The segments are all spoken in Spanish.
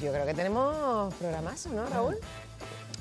Pues yo creo que tenemos programazo, ¿no, Raúl?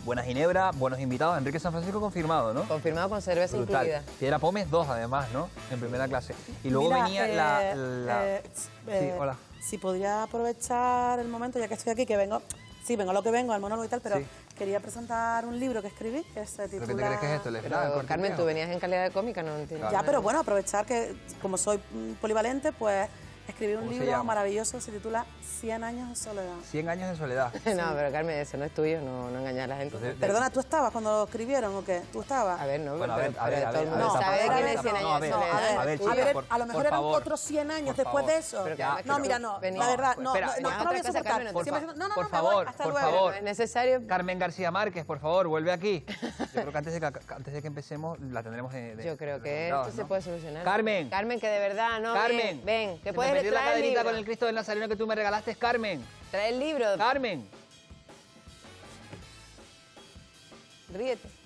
Buena ginebra, buenos invitados. Enrique San Francisco confirmado, ¿no? Confirmado con cerveza Brutal. incluida. Piedra Pómez, dos además, ¿no? En primera clase. Y luego Mira, venía eh, la... la- eh, sí, eh, hola. Si podría aprovechar el momento, ya que estoy aquí, que vengo, sí, vengo a lo que vengo, al monólogo y tal, pero Sí. quería presentar un libro que escribí, que se ¿Pero titula... qué te crees que es esto? ¿El Esmeralda del Pero, Carmen, tú venías en calidad de cómica, no entiendo. Ya, pero bueno, aprovechar que como soy mm, polivalente, pues escribí un ¿Cómo se libro maravilloso, se titula 100 años de soledad. 100 años de soledad. No, pero Carmen, eso no es tuyo, no, no engañar a la gente. Entonces, Perdona, ¿tú estabas cuando lo escribieron o qué? ¿Tú estabas? A ver, no, Bueno, a pero, ver, a pero ver, a ver, a ver, sabe tampoco- quién es 100 no, años a de ver, soledad. a ver, a ver, a ver, por- a lo mejor eran favor. otros 100 años después de eso. Pero que Ya, además no, que mira, no, la verdad, no, espera, no, no, no voy a soportar. No, no, no, por favor, por luego. favor. ¿Es necesario? Carmen García Márquez, por favor, vuelve aquí. Yo creo que antes de que, antes de que empecemos la tendremos de, Yo creo que esto se ¿no? puede solucionar. Carmen. Carmen, que de verdad, no. Carmen. Ven, que puedes perdió la cadenita con el Cristo del Nazareno que tú me regalaste, Carmen. Trae el libro. Carmen. Ríete.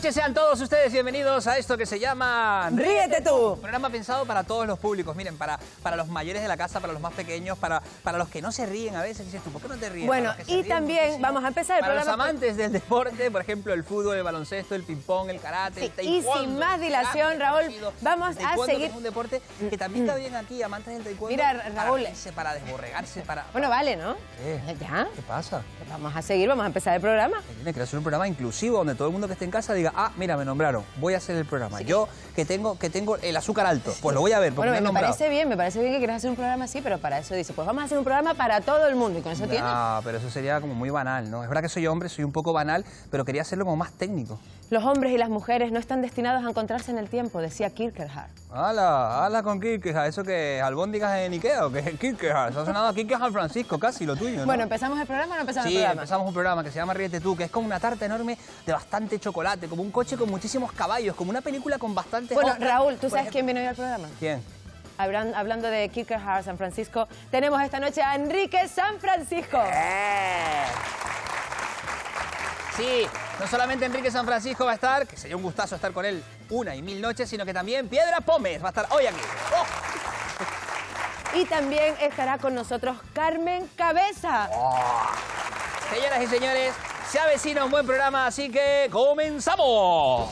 Noches, sean todos ustedes bienvenidos a esto que se llama... Ríete tú. Un programa pensado para todos los públicos, miren, para, para los mayores de la casa, para los más pequeños, para, para los que no se ríen a veces, dices tú, ¿por qué no te ríes? Bueno, Para y ríen también vamos a empezar el para programa los amantes del deporte, por ejemplo, el fútbol, el baloncesto, el ping-pong, el karate, Sí, el y taekwondo. sin más dilación, Raúl, vamos a que seguir- es un deporte que también está bien aquí, amantes del taekwondo. Mira, para Raúl. reírse, Para desborregarse, para... Bueno, vale, ¿no? ¿Qué? ¿Ya? ¿Qué pasa? Vamos a seguir, vamos a empezar el programa. Tiene que ser un programa inclusivo donde todo el mundo que esté en casa diga, ah, mira, me nombraron, voy a hacer el programa. Yo que tengo, que tengo el azúcar alto, pues lo voy a ver, porque Bueno, me me nombrado. parece bien, me parece bien que quieras hacer un programa así, pero para eso dice, pues vamos a hacer un programa para todo el mundo y con eso tienes. No, pero eso sería como muy banal, ¿no? Es verdad que soy hombre, soy un poco banal, pero quería hacerlo como más técnico. Los hombres y las mujeres no están destinados a encontrarse en el tiempo, decía Kierkegaard. ¡Hala! ¡Hala con Kierkegaard! ¿Eso que albóndigas en Ikea o qué es Kierkegaard? Eso ha sonado a Kierkegaard Francisco, casi lo tuyo, ¿no? Bueno, ¿empezamos el programa o no empezamos Sí, el programa? empezamos un programa que se llama Ríete tú, que es como una tarta enorme de bastante chocolate, como un coche con muchísimos caballos, como una película con bastantes... Bueno. Raúl, ¿tú sabes ejemplo- quién viene hoy al programa? ¿Quién? Hablan- hablando de Kierkegaard, San Francisco, tenemos esta noche a Enrique San Francisco. ¡Eh! Sí, no solamente Enrique San Francisco va a estar, que sería un gustazo estar con él una y mil noches, sino que también Piedra Pómez va a estar hoy aquí. ¡Oh! Y también estará con nosotros Carmen Cabeza. Señoras y señores, se avecina un buen programa, así que comenzamos.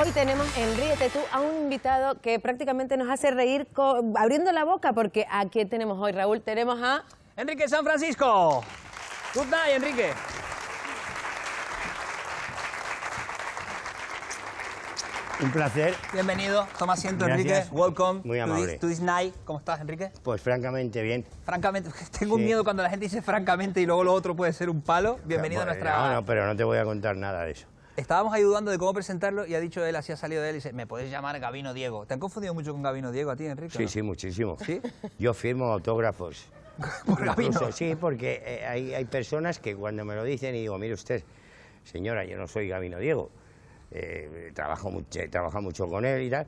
Hoy tenemos en Ríete Tú a un invitado que prácticamente nos hace reír abriendo la boca, porque ¿a quién tenemos hoy, Raúl? Tenemos a... Enrique San Francisco. Good night, Enrique. Un placer. Bienvenido, toma asiento, Gracias. Enrique. Welcome. Muy amable. To this night. ¿Cómo estás, Enrique? Pues francamente bien. Francamente, tengo un Sí. miedo cuando la gente dice francamente y luego lo otro puede ser un palo. Bienvenido Bueno, a nuestra... No, no, pero no te voy a contar nada de eso. Estábamos ahí dudando de cómo presentarlo y ha dicho él, así ha salido de él, y dice, me puedes llamar Gabino Diego. ¿Te han confundido mucho con Gabino Diego a ti, Enrique? Sí, no? sí, muchísimo. ¿Sí? Yo firmo autógrafos. Por Gabino. Sí, porque eh, hay, hay personas que cuando me lo dicen y digo, mire usted, señora, yo no soy Gabino Diego, eh, trabajo mucho, he trabajado mucho con él y tal.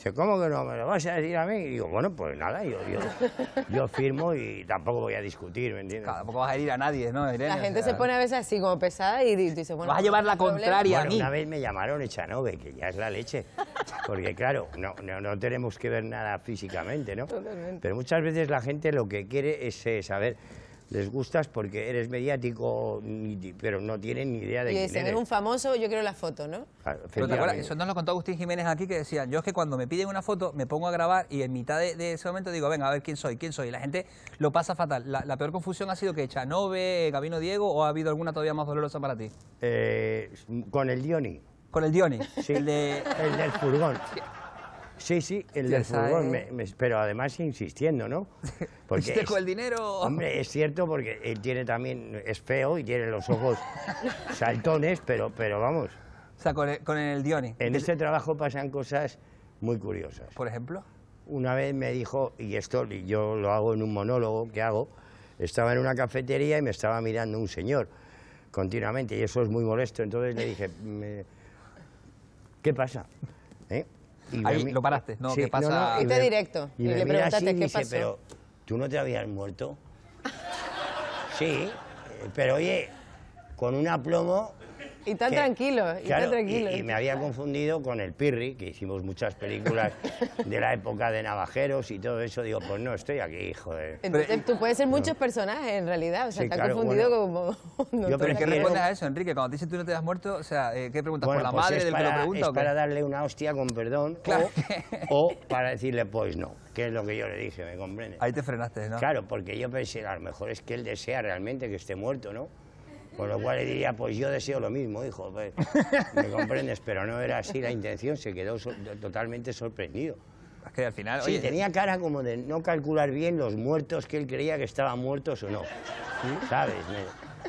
Dice, ¿cómo que no? ¿Me lo vas a decir a mí? Y digo, bueno, pues nada, yo, yo, yo firmo y tampoco voy a discutir, ¿me entiendes? Claro, tampoco vas a herir a nadie, ¿no, Irene? La O gente sea, se pone a veces así como pesada y di- dice, bueno... Vas a llevar la contraria. a Bueno, mí. una vez me llamaron Echanove, que ya es la leche. Porque claro, no, no, no tenemos que ver nada físicamente, ¿no? Pero muchas veces la gente lo que quiere es eh, saber, les gustas porque eres mediático, pero no tienen ni idea de Y quién dicen, eres. es un famoso, yo quiero la foto, ¿no? Claro, Pero te acuerdas, eso nos lo contó Agustín Jiménez aquí, que decían, yo es que cuando me piden una foto me pongo a grabar y en mitad de, de ese momento digo, venga, a ver quién soy, quién soy. Y la gente lo pasa fatal. La, la peor confusión ha sido que Chanove, Gabino Diego, o ha habido alguna todavía más dolorosa para ti. Eh, con el Dioni, Con el Dioni. Sí. El de... el del furgón. Sí, sí, el del furgón, me- me- pero además insistiendo, ¿no? ¿Hiciste es- con el dinero? Hombre, es cierto porque él tiene también, es feo y tiene los ojos saltones, pero, pero vamos, O sea, con el, con el Dioni. en este trabajo pasan cosas muy curiosas. Por ejemplo. Una vez me dijo, y esto yo lo hago en un monólogo que hago, estaba en una cafetería y me estaba mirando un señor continuamente, y eso es muy molesto. Entonces le dije, me- ¿qué pasa? Y Ahí lo paraste, ¿no? ¿Qué pasa? y Fuiste me- directo, y me le preguntaste, ¿qué dice, pasó? pero tú no te habías muerto. sí, pero oye, con un aplomo Y tan que- tranquilo, y claro, tan tranquilo. y- y me había confundido con el Pirri, que hicimos muchas películas de la época de Navajeros y todo eso. Digo, pues no, estoy aquí, joder. Entonces, tú puedes ser muchos personajes en realidad, o sea, Sí, está claro, confundido bueno. como... Yo de ¿Qué respondes a eso, Enrique? Cuando te dicen tú no te has muerto, o sea, eh, ¿qué preguntas? ¿Por la pues madre del que lo para, pregunta es o qué? para darle una hostia con perdón Claro. o, o para decirle, pues no, que es lo que yo le dije, ¿me comprende? Ahí te frenaste, ¿no? Claro, porque yo pensé, a lo mejor es que él desea realmente que esté muerto, ¿no? Con lo cual le diría, pues yo deseo lo mismo, hijo, pues, ¿me comprendes? Pero no era así la intención, se quedó so- totalmente sorprendido. Es que al final, Sí, oye, tenía cara como de no calcular bien los muertos que él creía que estaban muertos o no. ¿Sabes?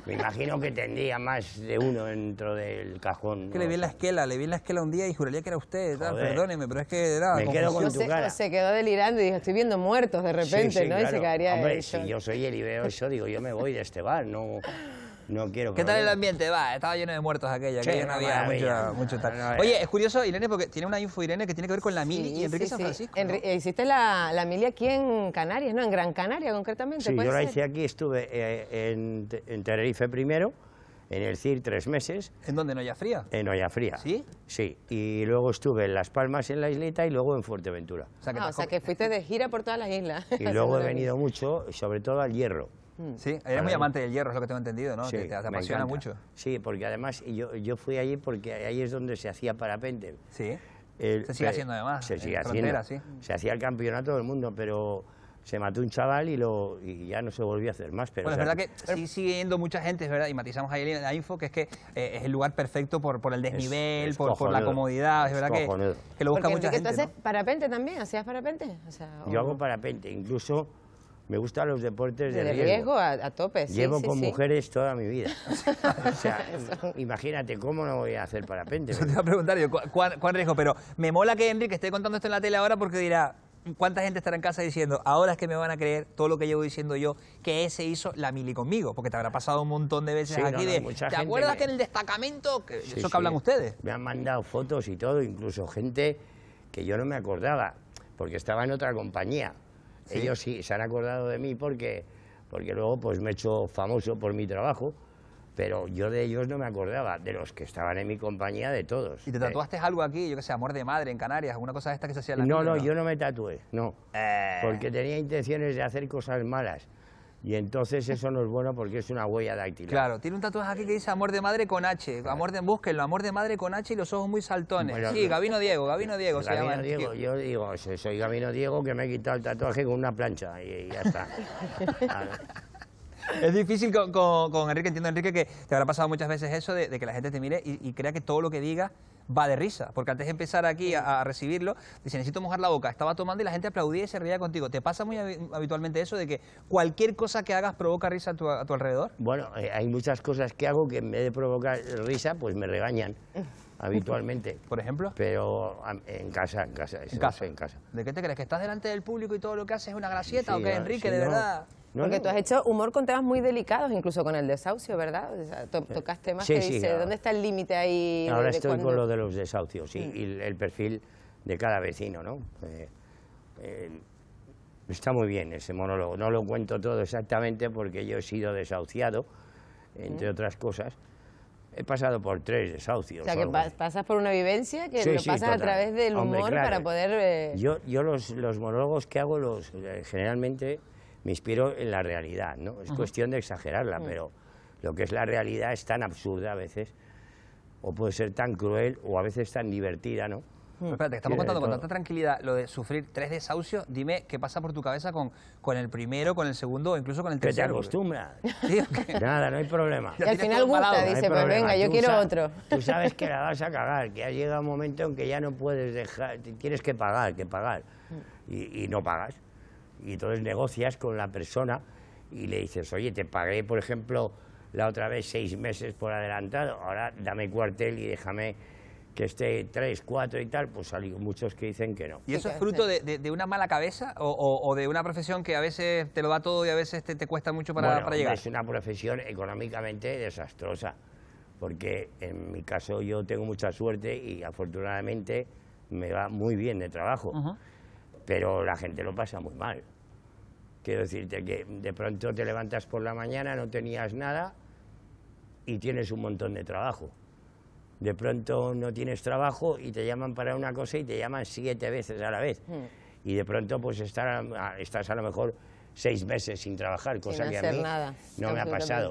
Me, me imagino que tendría más de uno dentro del cajón. que ¿no? le vi en la esquela, le vi en la esquela un día y juraría que era usted, tal, perdóneme, pero es que era Me quedo con tu sé, cara. se quedó delirando y dijo, estoy viendo muertos de Sí, repente, sí, ¿no? Y se claro. quedaría Hombre, si yo soy él y veo eso, digo, yo me voy de este bar, no, no quiero ¿Qué tal el ambiente? Va, estaba lleno de muertos aquella, Sí, aquella no había mucho, mucho tal. Oye, es curioso, Irene, porque tiene una info, Irene, que tiene que ver con la Mili Sí, y Enrique sí, San sí. Francisco. Enri- ¿no? Hiciste la, la mili aquí en Canarias, ¿no? En Gran Canaria, concretamente. Sí, ¿puede yo la hice aquí, estuve eh, en, Te- en Tenerife primero, en el CIR tres meses, ¿En dónde? ¿En Olla Fría? en Ollafría. ¿Sí? Sí, y luego estuve en Las Palmas, en la isleta, y luego en Fuerteventura. O sea, que Ah, o sea, que fuiste de gira por todas las islas. Y luego he venido mucho, sobre todo al hierro. Co- Sí, eres Para muy mí. amante del hierro, es lo que tengo entendido, ¿no? Sí, que te, te apasiona mucho. Sí, porque además yo, yo fui allí porque ahí es donde se hacía parapente. Sí. El- Se sigue haciendo además, Se sigue frontera, haciendo. sí. Se hacía el campeonato del mundo, pero se mató un chaval y, lo, y ya no se volvió a hacer más. Pero, Bueno, o es sea, verdad que sí sigue yendo mucha gente, es verdad, y matizamos ahí en la info, que es que eh, es el lugar perfecto por, por el desnivel, es por, por la comodidad, es Es verdad que, que lo busca Porque mucha gente. ¿tú haces ¿no? parapente también? ¿Hacías parapente? O sea, Yo o- hago parapente, incluso me gustan los deportes de, de riesgo a, a tope, sí, Llevo sí, con sí. mujeres toda mi vida. o sea, imagínate cómo no voy a hacer parapente. Eso te iba a preguntar yo, ¿cu- ¿cuán, cuán riesgo? Pero me mola que Enrique esté contando esto en la tele ahora porque dirá, ¿cuánta gente estará en casa diciendo, ahora es que me van a creer todo lo que llevo diciendo yo, que ese hizo la mili conmigo? Porque te habrá pasado un montón de veces no, aquí no, de, mucha ¿te gente acuerdas que- que... en el destacamento, que, Sí, eso que hablan ustedes? Me han mandado fotos y todo, incluso gente que yo no me acordaba, porque estaba en otra compañía. Sí. Ellos sí se han acordado de mí porque, porque luego pues me he hecho famoso por mi trabajo, pero yo de ellos no me acordaba, de los que estaban en mi compañía, de todos. ¿Y te Eh, tatuaste algo aquí, yo que sé, amor de madre en Canarias, alguna cosa de esta que se hacía en la No, mili, no, yo no me tatué, no. Eh. Porque tenía intenciones de hacer cosas malas. Y entonces eso no es bueno porque es una huella dactilar. Claro, tiene un tatuaje aquí que dice amor de madre con H. Amor de, búsquenlo, amor de madre con H y los ojos muy saltones. Bueno, sí, Gabino Diego, Gabino Diego se Gabino llama. Diego, yo digo, "So- soy Gabino Diego que me he quitado el tatuaje con una plancha y, y ya está. Es difícil con, con- con Enrique, entiendo Enrique que te habrá pasado muchas veces eso de, de que la gente te mire y, y crea que todo lo que diga va de risa. Porque antes de empezar aquí a, a recibirlo, dice, necesito mojar la boca. Estaba tomando y la gente aplaudía y se reía contigo. ¿Te pasa muy habi- habitualmente eso de que cualquier cosa que hagas provoca risa a tu, a tu alrededor? Bueno, eh, hay muchas cosas que hago que en vez de provocar risa, pues me regañan habitualmente. Por ejemplo, Pero en casa, en casa, eso en casa. en casa. ¿De qué te crees? ¿Que estás delante del público y todo lo que haces es una gracieta Sí, o no, Enrique? de no. verdad. No, Porque no. tú has hecho humor con temas muy delicados, incluso con el desahucio, ¿verdad? O sea, to- tocas temas Sí, que sí, dice, ¿dónde está el límite ahí? Ahora de estoy cuando- con lo de los desahucios y, y el, perfil de cada vecino, ¿no? Eh, eh, está muy bien ese monólogo. No lo cuento todo exactamente porque yo he sido desahuciado, entre otras cosas. He pasado por tres desahucios. O sea, que pa- pasas por una vivencia que Sí, lo sí, pasas a través del humor Hombre, claro. para poder... eh, Yo, yo los, los monólogos que hago, los, eh, generalmente me inspiro en la realidad, ¿no? Es cuestión de exagerarla, Mm. pero lo que es la realidad es tan absurda a veces, o puede ser tan cruel, o a veces tan divertida, ¿no? Pero espérate, estamos contando con tanta tranquilidad lo de sufrir tres desahucios. Dime qué pasa por tu cabeza con, con el primero, con el segundo o incluso con el Que te tercero. acostumbras. Sí. Nada, no hay problema. Y al final gusta, embalado, no dice, pues venga, yo Tú quiero sa- otro. Tú sabes que la vas a cagar, que ha llegado un momento en que ya no puedes dejar, tienes que pagar, que pagar, y, y no pagas. Y entonces negocias con la persona y le dices, oye, te pagué, por ejemplo, la otra vez seis meses por adelantado, ahora dame cuartel y déjame que esté tres, cuatro y tal, pues hay muchos que dicen que no. ¿Y eso es fruto de, de- de una mala cabeza o, o- o de una profesión que a veces te lo da todo y a veces te, te cuesta mucho para, Bueno, para llegar? Es una profesión económicamente desastrosa, porque en mi caso yo tengo mucha suerte y afortunadamente me va muy bien de trabajo, pero la gente lo pasa muy mal. Quiero decirte que de pronto te levantas por la mañana, no tenías nada y tienes un montón de trabajo. De pronto no tienes trabajo y te llaman para una cosa y te llaman siete veces a la vez. Hmm. Y de pronto pues estar a- estás a lo mejor seis meses sin trabajar, cosa que a mí nada, no me ha pasado.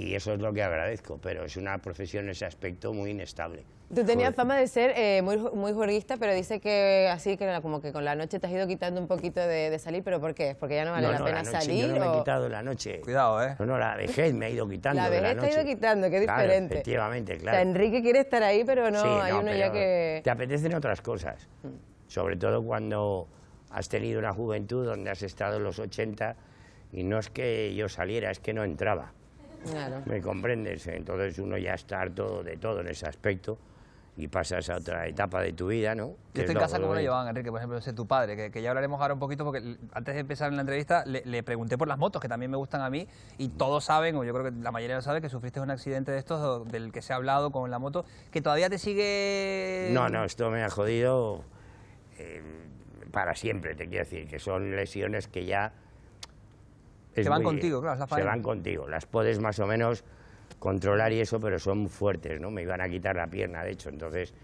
Y eso es lo que agradezco, pero es una profesión en ese aspecto muy inestable. Tú tenías fama de ser eh, muy, muy juerguista, pero dice que así que como que con la noche te has ido quitando un poquito de, de salir, ¿pero por qué? ¿Porque ya no vale no, la no, pena la noche salir? yo no me o- he quitado la noche. Cuidado, ¿eh? No, no, la vejez me ha ido quitando La de la vejez te ha ido quitando, es Claro, diferente. efectivamente, O claro. sea, Enrique quiere estar ahí, pero no, Sí, hay no, uno ya que... Te apetecen otras cosas. Sobre todo cuando has tenido una juventud donde has estado en los 80 y no es que yo saliera, es que no entraba. Claro. ¿Me comprendes? Entonces uno ya está harto de todo en ese aspecto y pasas a otra etapa de tu vida, ¿no? Yo Que estoy es en lo- casa lo con una bonito. Joan, Enrique, por ejemplo, ese tu padre, que, que ya hablaremos ahora un poquito, porque antes de empezar en la entrevista le, le pregunté por las motos, que también me gustan a mí, y todos saben, o yo creo que la mayoría lo sabe, que sufriste un accidente de estos, del que se ha hablado con la moto, que todavía te sigue... No, no, esto me ha jodido eh, para siempre, te quiero decir, que son lesiones que ya... es Que van contigo, claro, es la Se van contigo, las puedes más o menos controlar y eso, pero son fuertes, ¿no? Me iban a quitar la pierna, de hecho, entonces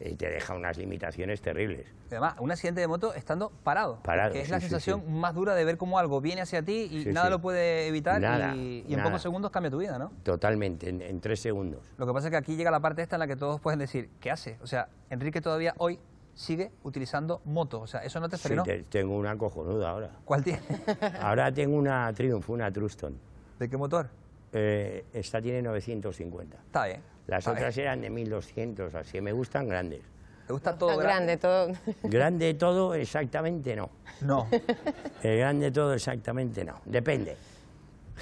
eh, te deja unas limitaciones terribles. Además, un accidente de moto estando parado. Parado, Que es sí, la sensación sí. más dura de ver cómo algo viene hacia ti y nada lo puede evitar Nada, y, y en nada. pocos segundos cambia tu vida, ¿no? Totalmente, en, en tres segundos. Lo que pasa es que aquí llega la parte esta en la que todos pueden decir, ¿qué hace? O sea, Enrique todavía hoy sigue utilizando moto. O sea, ¿eso no te Sí, frenó? te- tengo una cojonuda ahora. ¿Cuál tiene? Ahora tengo una Triumph, una Truston. ¿De qué motor? Eh, esta tiene 950. Está bien. Las está otras bien. eran de 1200, así me gustan grandes. ¿Te gusta todo grande, todo. Grande todo, exactamente no. No. El grande todo, exactamente no. Depende.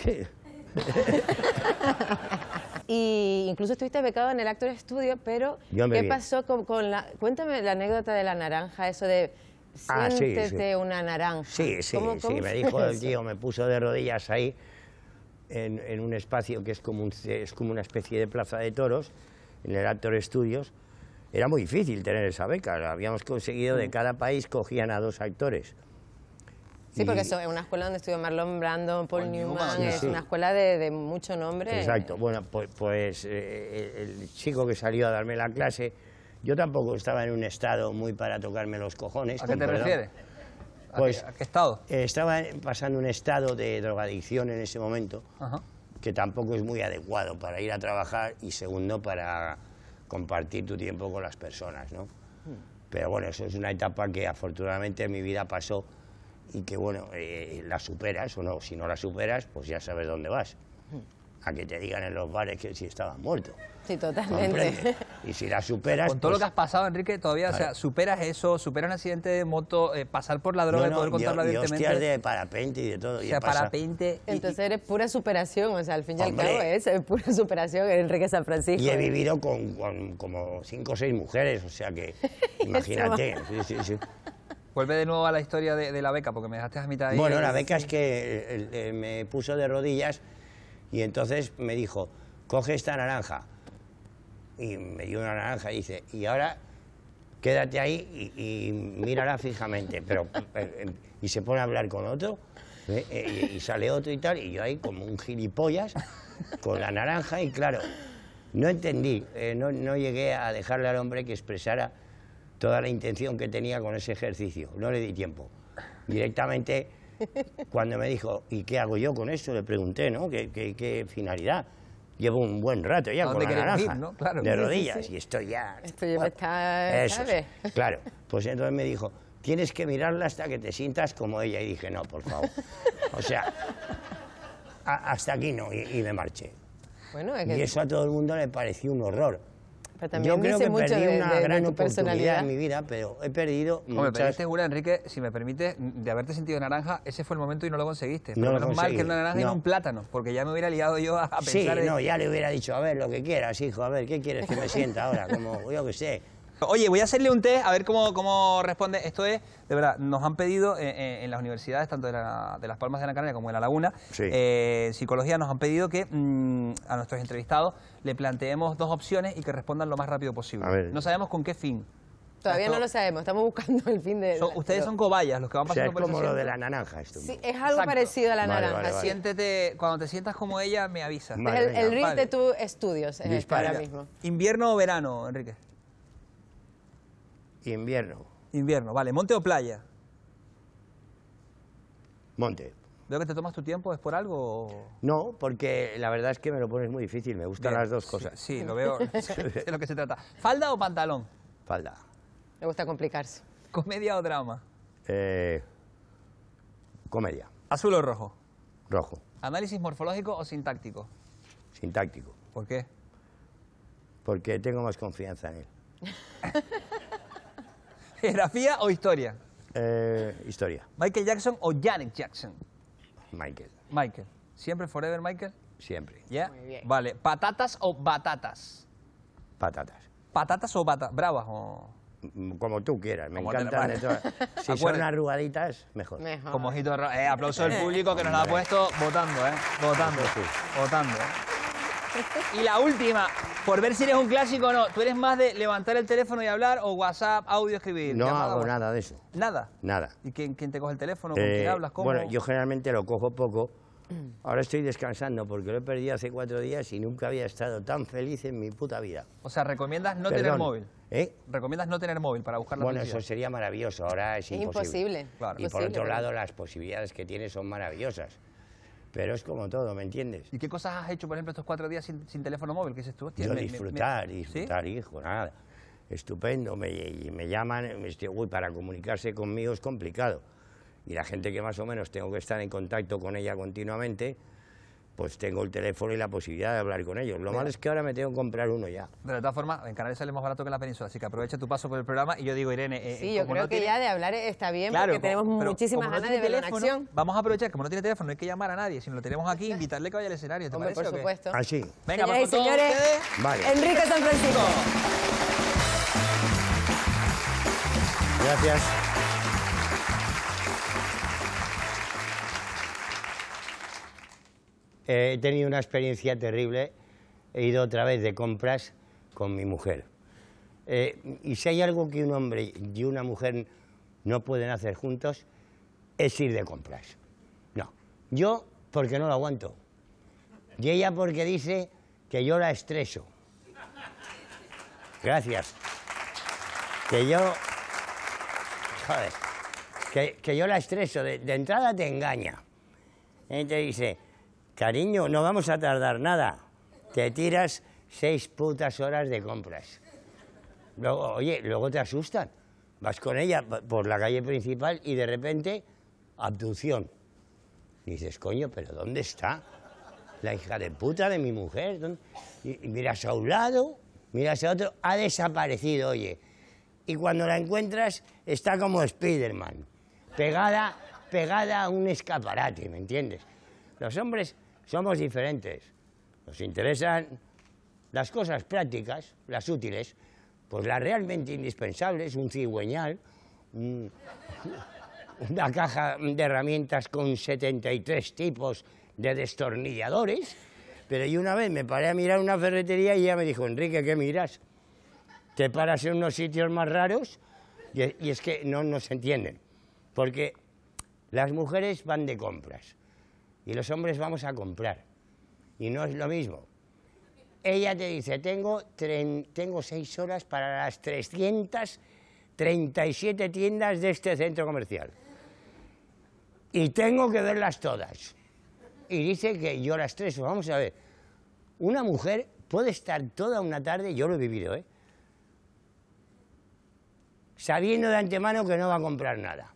Y incluso estuviste becado en el Actor Studio, pero ¿qué vi. pasó con, con la... Cuéntame la anécdota de la naranja, eso de Ah, sí, siéntete sí. una naranja. Sí, sí, ¿Cómo- sí, cómo me dijo el tío, me puso de rodillas ahí en, en un espacio que es como, un es como una especie de plaza de toros, en el Actor Studios. Era muy difícil tener esa beca, la habíamos conseguido, Mm. de cada país cogían a dos actores. Sí, porque es una escuela donde estudió Marlon Brando, Paul Paul Newman, es sí. una escuela de, de mucho nombre. Exacto. Bueno, pues, pues, eh, el chico que salió a darme la clase, yo tampoco estaba en un estado muy para tocarme los cojones. ¿A qué te perdón. refieres? ¿A, Pues- qué, a qué estado? Eh, estaba pasando un estado de drogadicción en ese momento, Ajá. que tampoco es muy adecuado para ir a trabajar y segundo para compartir tu tiempo con las personas, ¿no? Pero bueno, eso es una etapa que afortunadamente en mi vida pasó y que bueno, eh, la superas o no. Si no la superas, pues ya sabes dónde vas. A que te digan en los bares que si estabas muerto. Sí, totalmente. ¿comprendes? Y si la superas, Con todo lo pues- que has pasado, Enrique, todavía, o sea, superas eso, superas un accidente de moto, eh, pasar por la droga no, y poder no, contarlo abiertamente. hostias de parapente y de todo. o sea, parapente. y- Entonces eres pura superación, o sea, al fin y al Hombre. cabo es, es pura superación Enrique San Francisco. Y he vivido con, con como cinco o seis mujeres, o sea que imagínate. Sí, sí, sí. Vuelve de nuevo a la historia de, de la beca, porque me dejaste a mitad ahí. Bueno, la beca es que eh, eh, me puso de rodillas y entonces me dijo, coge esta naranja. Y me dio una naranja y dice, y ahora quédate ahí y, y mírala fijamente. Pero, eh, y se pone a hablar con otro, ¿eh? Eh, y, y sale otro y tal, y yo ahí como un gilipollas con la naranja, y claro, no entendí, eh, no, no llegué a dejarle al hombre que expresara toda la intención que tenía con ese ejercicio, no le di tiempo. Directamente, cuando me dijo, ¿y qué hago yo con esto? Le pregunté, ¿no? ¿Qué, qué- qué finalidad? Llevo un buen rato ya ¿A con la naranja, ir, no? Claro. de Sí, sí, rodillas, sí. y estoy ya... Esto ya está, Eso, claro. Pues entonces me dijo, tienes que mirarla hasta que te sientas como ella. Y dije, no, por favor. O sea, a- hasta aquí no, y, y me marché. Bueno, es Y que eso a todo el mundo le pareció un horror. Pero también Yo creo dice que mucho perdí de, una de- de gran tu personalidad. en mi vida, pero he perdido Hombre, pero muchas... estoy segura, Enrique, si me permite, de haberte sentido naranja, ese fue el momento y no lo conseguiste. No Pero lo menos mal que una naranja y no no. un plátano, porque ya me hubiera liado yo a, a Sí, pensar de- no, ya le hubiera dicho, a ver, lo que quieras, hijo, a ver, ¿qué quieres que me sienta ahora? Como, yo qué sé. Oye, voy a hacerle un test a ver cómo, cómo responde. Esto es, de verdad, nos han pedido eh, eh, en las universidades, tanto de, la- de Las Palmas de Gran Canaria como de La Laguna, Sí. eh, en psicología nos han pedido que mm, a nuestros entrevistados le planteemos dos opciones y que respondan lo más rápido posible. A ver. No sabemos con qué fin. Todavía Esto- no lo sabemos, estamos buscando el fin de... Son- ustedes son cobayas, los que van O sea, pasando es por como lo de la naranja esto. Sí, es algo Exacto. parecido a la Vale, naranja. vale, sí. vale. Siéntete, cuando te sientas como ella, me avisas. El, el vale. de tus estudios es este ahora mismo. ¿Invierno o verano, Enrique? Invierno, Invierno, vale. ¿Monte o playa? monte. Veo que te tomas tu tiempo, ¿es por algo? o- No, porque la verdad es que me lo pones muy difícil, me gustan Bien, las dos cosas. Sí, lo veo, sé de lo que se trata. ¿Falda o pantalón? Falda. Me gusta complicarse. ¿Comedia o drama? Eh, comedia, ¿Azul o rojo? rojo, ¿Análisis morfológico o sintáctico? sintáctico, ¿Por qué? porque tengo más confianza en él. ¿Geografía o historia? Eh, historia, ¿Michael Jackson o Janet Jackson? Michael, Michael. ¿Siempre forever Michael? siempre. ¿Ya? Muy bien. Vale. ¿Patatas o batatas? Patatas. ¿Patatas o batatas? ¿Bravas o...? Como tú quieras, me Como encantan de todas. Si son Acuérdate. arrugaditas, mejor. Mejor. Como ojito ro- eh, aplauso del público que nos la ha puesto votando, ¿eh? Votando. Eso sí. Votando. ¿eh? Y la última, por ver si eres un clásico o no. ¿Tú eres más de levantar el teléfono y hablar o WhatsApp, audio, escribir? No llamada, hago nada de eso, Nada. nada. ¿Y quién, quién te coge el teléfono? ¿Con Eh, quién hablas? ¿Cómo? Bueno, yo generalmente lo cojo poco. Ahora estoy descansando porque lo he perdido hace cuatro días y nunca había estado tan feliz en mi puta vida. O sea, ¿recomiendas no tener móvil? ¿Eh? ¿Recomiendas no tener móvil para buscar la Bueno, eso sería maravilloso. Ahora es, Es imposible. imposible. Claro. Y por otro lado, las posibilidades que tiene son maravillosas. Pero es como todo, ¿me entiendes? ¿Y qué cosas has hecho, por ejemplo, estos cuatro días sin, sin teléfono móvil? ¿Qué dices tú? Hostia, Yo me- disfrutar, me- disfrutar, hijo, nada. Estupendo. Me, me llaman, me estoy- uy, para comunicarse conmigo es complicado. Y la gente que más o menos tengo que estar en contacto con ella continuamente, pues tengo el teléfono y la posibilidad de hablar con ellos. Lo malo es que ahora me tengo que comprar uno ya. De todas formas, en Canarias sale más barato que en la península, así que aprovecha tu paso por el programa y yo digo, Irene, eh, Sí, eh, yo creo no que tiene- ya de hablar está bien Claro, porque tenemos como- pero muchísimas no ganas de en teléfono, acción. Vamos a aprovechar, como no tiene teléfono, no hay que llamar a nadie, si lo tenemos aquí, invitarle que vaya al escenario, ¿te Hombre, parece por o qué? supuesto. Así. Venga, Señoras y señores, ustedes. Vale. Enrique San Francisco. Gracias. He tenido una experiencia terrible. He ido otra vez de compras con mi mujer. Eh, y si hay algo que un hombre y una mujer no pueden hacer juntos, es ir de compras. No. Yo porque no lo aguanto. Y ella porque dice que yo la estreso. Gracias. Que yo Joder. Que, yo la estreso. De, de entrada te engaña. Te dice, cariño, no vamos a tardar nada. Te tiras seis putas horas de compras. Luego, oye, luego te asustan. Vas con ella por la calle principal y de repente, abducción. Dices, coño, pero ¿dónde está la hija de puta de mi mujer? Y miras a un lado, miras a otro, ha desaparecido, oye. Y cuando la encuentras, está como Spiderman, pegada, pegada a un escaparate, ¿me entiendes? Los hombres somos diferentes. Nos interesan las cosas prácticas, las útiles, pues las realmente indispensables, un cigüeñal, un- una caja de herramientas con 73 tipos de destornilladores. Pero y una vez me paré a mirar una ferretería y ella me dijo, Enrique, ¿qué miras? te paras en unos sitios más raros y es que no nos entienden. Porque las mujeres van de compras y los hombres vamos a comprar. Y no es lo mismo. Ella te dice, tengo, tengo seis horas para las 337 tiendas de este centro comercial. Y tengo que verlas todas. Y dice que yo las tres, vamos a ver, una mujer puede estar toda una tarde, yo lo he vivido, ¿eh? sabiendo de antemano que no va a comprar nada.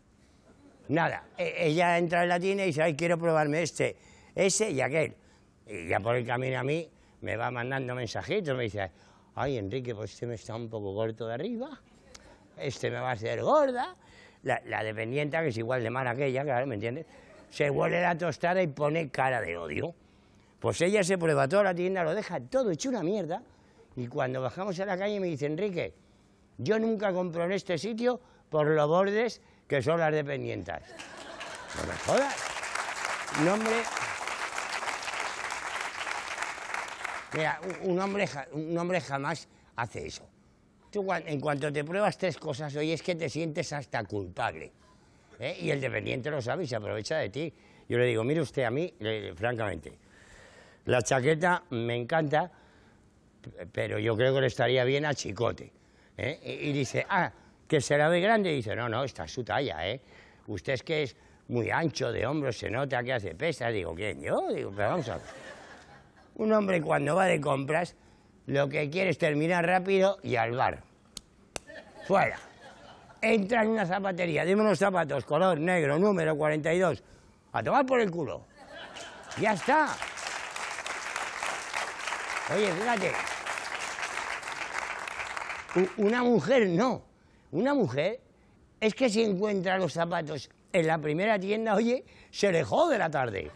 Nada. E- ella entra en la tienda y dice, ay, quiero probarme este, ese y aquel. Y ya por el camino a mí me va mandando mensajitos, me dice, ay, Enrique, pues este me está un poco corto de arriba, este me va a hacer gorda. La, la dependienta, que es igual de mala que ella, claro, ¿me entiendes? Se huele la tostada y pone cara de odio. Pues ella se prueba toda la tienda, lo deja todo hecho una mierda. Y cuando bajamos a la calle me dice, Enrique, yo nunca compro en este sitio por los bordes que son las dependientas. No me jodas. Un hombre... Mira, un- hombre, un hombre jamás hace eso. Tú en cuanto te pruebas tres cosas, hoy es que te sientes hasta culpable. ¿eh? Y el dependiente lo sabe y se aprovecha de ti. Yo le digo, mire usted, a mí, le- francamente, la chaqueta me encanta, pero yo creo que le estaría bien a Chicote. ¿eh? Y, y dice, ah, que se la ve grande. Y dice, no, no, esta es su talla, ¿eh? Usted es que es muy ancho de hombros, se nota que hace pesas. Digo, ¿quién? Yo, digo, pero vamos a ver. Un hombre cuando va de compras, lo que quiere es terminar rápido y al bar. Fuera. Entra en una zapatería, dime unos zapatos, color negro, número 42. A tomar por el culo. Ya está. Oye, fíjate. Una mujer no. Una mujer es que si encuentra los zapatos en la primera tienda, oye, se le jode la tarde.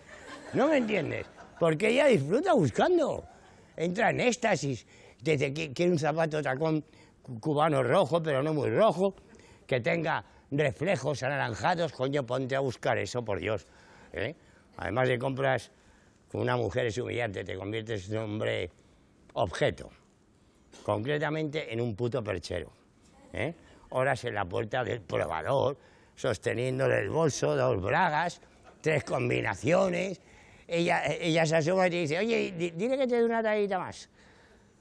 ¿No me entiendes? Porque ella disfruta buscando. Entra en éxtasis. Dice que quiere un zapato tacón cu- cubano rojo, pero no muy rojo, que tenga reflejos anaranjados. Coño, ponte a buscar eso, por Dios. ¿eh? Además de compras una mujer es humillante, te conviertes en un hombre objeto concretamente en un puto perchero. ¿eh? Horas en la puerta del probador, sosteniéndole el bolso, dos bragas, tres combinaciones. Ella, ella se asoma y te dice, oye, di- dile que te dé una tallita más.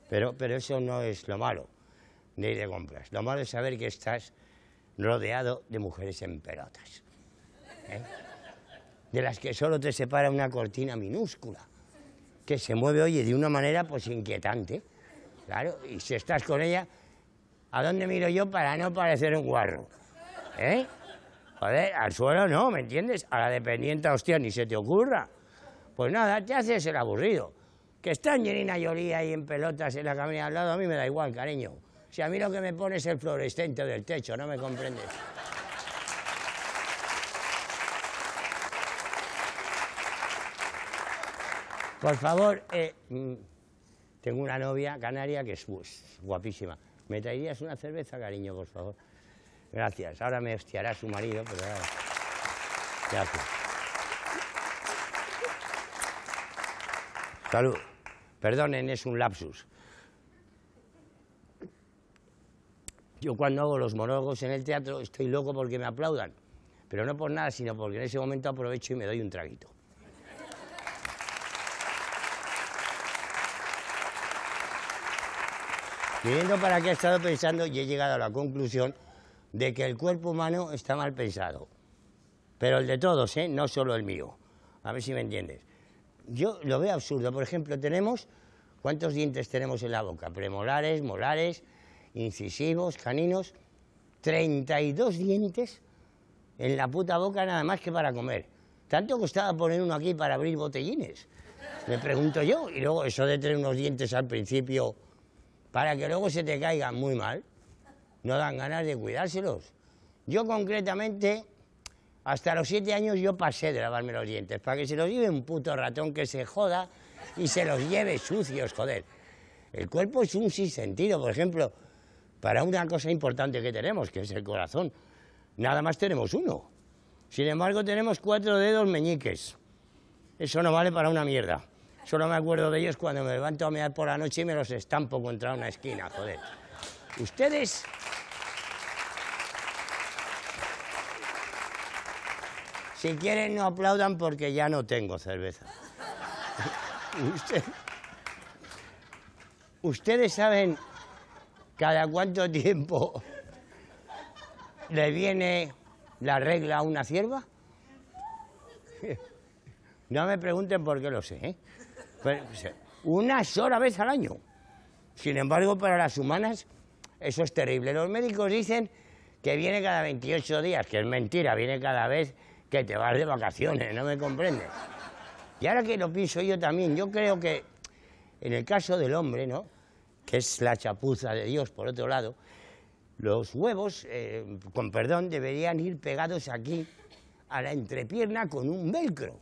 Pero, pero eso no es lo malo de ir de compras. Lo malo es saber que estás rodeado de mujeres en pelotas. ¿eh? De las que solo te separa una cortina minúscula que se mueve, oye, de una manera pues inquietante. Claro, y si estás con ella, ¿a dónde miro yo para no parecer un guarro? ¿Eh? Joder, al suelo no, ¿me entiendes? A la dependiente, hostia, ni se te ocurra. Pues nada, te haces el aburrido. Que está Angelina Jolie ahí en pelotas en la camina al lado, a mí me da igual, cariño. Si a mí lo que me pone es el fluorescente del techo, ¿no me comprendes? Por favor, eh, mm, tengo una novia canaria que es pues, guapísima. ¿Me traerías una cerveza, cariño, por favor? Gracias. Ahora me hostiará su marido, pero. Gracias. Salud. Perdonen, es un lapsus. Yo cuando hago los monólogos en el teatro estoy loco porque me aplaudan. Pero no por nada, sino porque en ese momento aprovecho y me doy un traguito. Viniendo para aquí he estado pensando y he llegado a la conclusión de que el cuerpo humano está mal pensado. Pero el de todos, ¿eh? no solo el mío. A ver si me entiendes. Yo lo veo absurdo. Por ejemplo, tenemos. ¿Cuántos dientes tenemos en la boca? Premolares, molares, incisivos, caninos. 32 dientes en la puta boca nada más que para comer. Tanto costaba poner uno aquí para abrir botellines. Me pregunto yo. Y luego eso de tener unos dientes al principio para que luego se te caigan muy mal. No dan ganas de cuidárselos. Yo concretamente, hasta los siete años yo pasé de lavarme los dientes, para que se los lleve un puto ratón que se joda y se los lleve sucios, joder. El cuerpo es un sinsentido, por ejemplo, para una cosa importante que tenemos, que es el corazón. Nada más tenemos uno. Sin embargo, tenemos cuatro dedos meñiques. Eso no vale para una mierda. Solo me acuerdo de ellos cuando me levanto a mear por la noche y me los estampo contra una esquina, joder. Ustedes... Si quieren no aplaudan porque ya no tengo cerveza. Usted- Ustedes saben cada cuánto tiempo le viene la regla a una cierva. No me pregunten por qué lo sé. ¿eh? Pero, se- una sola vez al año. Sin embargo, para las humanas eso es terrible. Los médicos dicen que viene cada 28 días, que es mentira, viene cada vez que te vas de vacaciones, ¿no me comprendes? Y ahora que lo pienso yo también, yo creo que en el caso del hombre, ¿no? que es la chapuza de Dios, por otro lado, los huevos, eh, con perdón, deberían ir pegados aquí a la entrepierna con un velcro.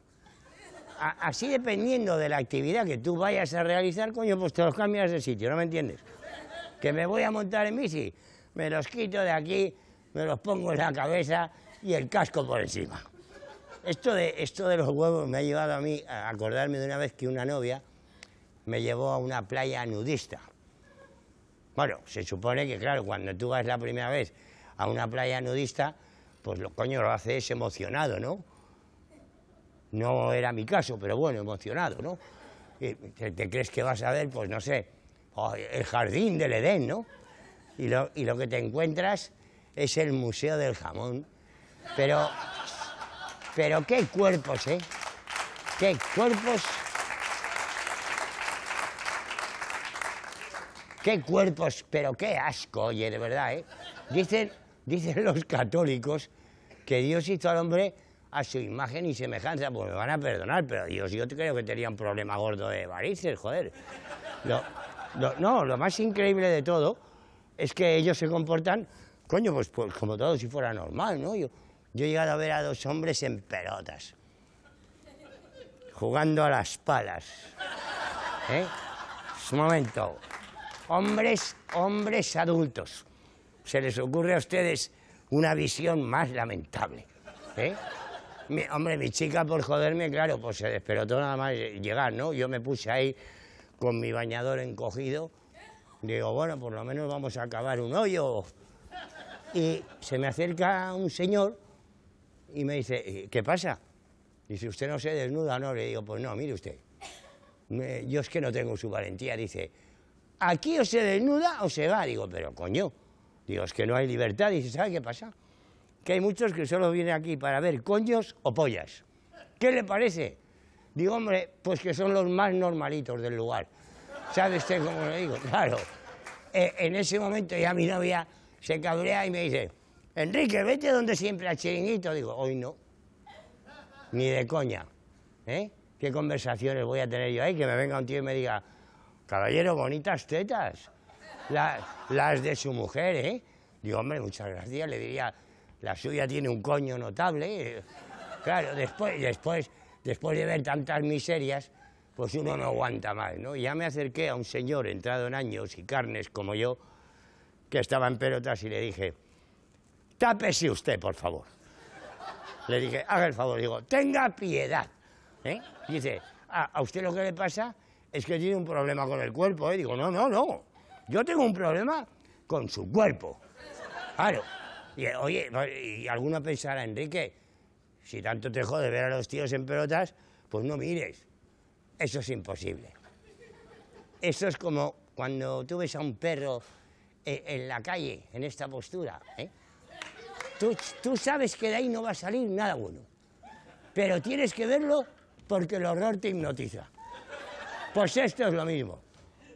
Así dependiendo de la actividad que tú vayas a realizar, coño, pues te los cambias de sitio, ¿no me entiendes? Que me voy a montar en bici, me los quito de aquí, me los pongo en la cabeza y el casco por encima. Esto de, esto de los huevos me ha llevado a mí a acordarme de una vez que una novia me llevó a una playa nudista. Bueno, se supone que, claro, cuando tú vas la primera vez a una playa nudista, pues lo coño lo haces emocionado, ¿no? No era mi caso, pero bueno, emocionado, ¿no? Y te, crees que vas a ver, pues no sé, el jardín del Edén, ¿no? Y lo, y lo que te encuentras es el Museo del Jamón. Pero, pero qué cuerpos, ¿eh? Qué cuerpos. Qué cuerpos, pero qué asco, oye, de verdad, ¿eh? Dicen, dicen los católicos que Dios hizo al hombre a su imagen y semejanza. Pues me van a perdonar, pero Dios yo creo que tenía un problema gordo de varices, joder. No, lo más increíble de todo es que ellos se comportan, coño, pues, pues como todo si fuera normal, ¿no? Yo, yo he llegado a ver a dos hombres en pelotas, jugando a las palas. ¿Eh? Un momento. Hombres, hombres adultos. ¿Se les ocurre a ustedes una visión más lamentable? ¿Eh? Mi- hombre, mi chica por joderme, claro, pues se despelotó nada más llegar, ¿no? Yo me puse ahí con mi bañador encogido. Digo, bueno, por lo menos vamos a acabar un hoyo. Y se me acerca un señor y me dice, ¿qué pasa? Dice, ¿usted no se desnuda? No, le digo, pues no, mire usted. Yo es que no tengo su valentía. Dice, aquí o se desnuda o se va. Digo, pero coño, digo, es que no hay libertad. Dice, ¿sabe qué pasa? Que hay muchos que solo vienen aquí para ver coños o pollas. ¿Qué le parece? Digo, hombre, pues que son los más normalitos del lugar. ¿Sabe usted cómo le digo? Claro. Eh, en ese momento ya mi novia se cabrea y me dice, Enrique, vete donde siempre al chiringuito. Digo, hoy no. Ni de coña. ¿Eh? ¿Qué conversaciones voy a tener yo ahí? Que me venga un tío y me diga, caballero, bonitas tetas. La- las de su mujer, ¿eh? Digo, hombre, muchas gracias. Le diría, la suya tiene un coño notable. Claro, después, después, después de ver tantas miserias, pues uno no aguanta más, ¿no? Ya me acerqué a un señor entrado en años y carnes como yo, que estaba en pelotas y le dije, tápese usted, por favor. Le dije, haga el favor, digo, tenga piedad. ¿eh? Dice, a, a usted lo que le pasa es que tiene un problema con el cuerpo. ¿eh? Digo, no, no, no. Yo tengo un problema con su cuerpo. Claro. Y, oye, y alguno pensará, Enrique, si tanto te jode ver a los tíos en pelotas, pues no mires. Eso es imposible. Eso es como cuando tú ves a un perro eh, en la calle, en esta postura. ¿eh? Tú, tú sabes que de ahí no va a salir nada bueno. Pero tienes que verlo porque el horror te hipnotiza. Pues esto es lo mismo.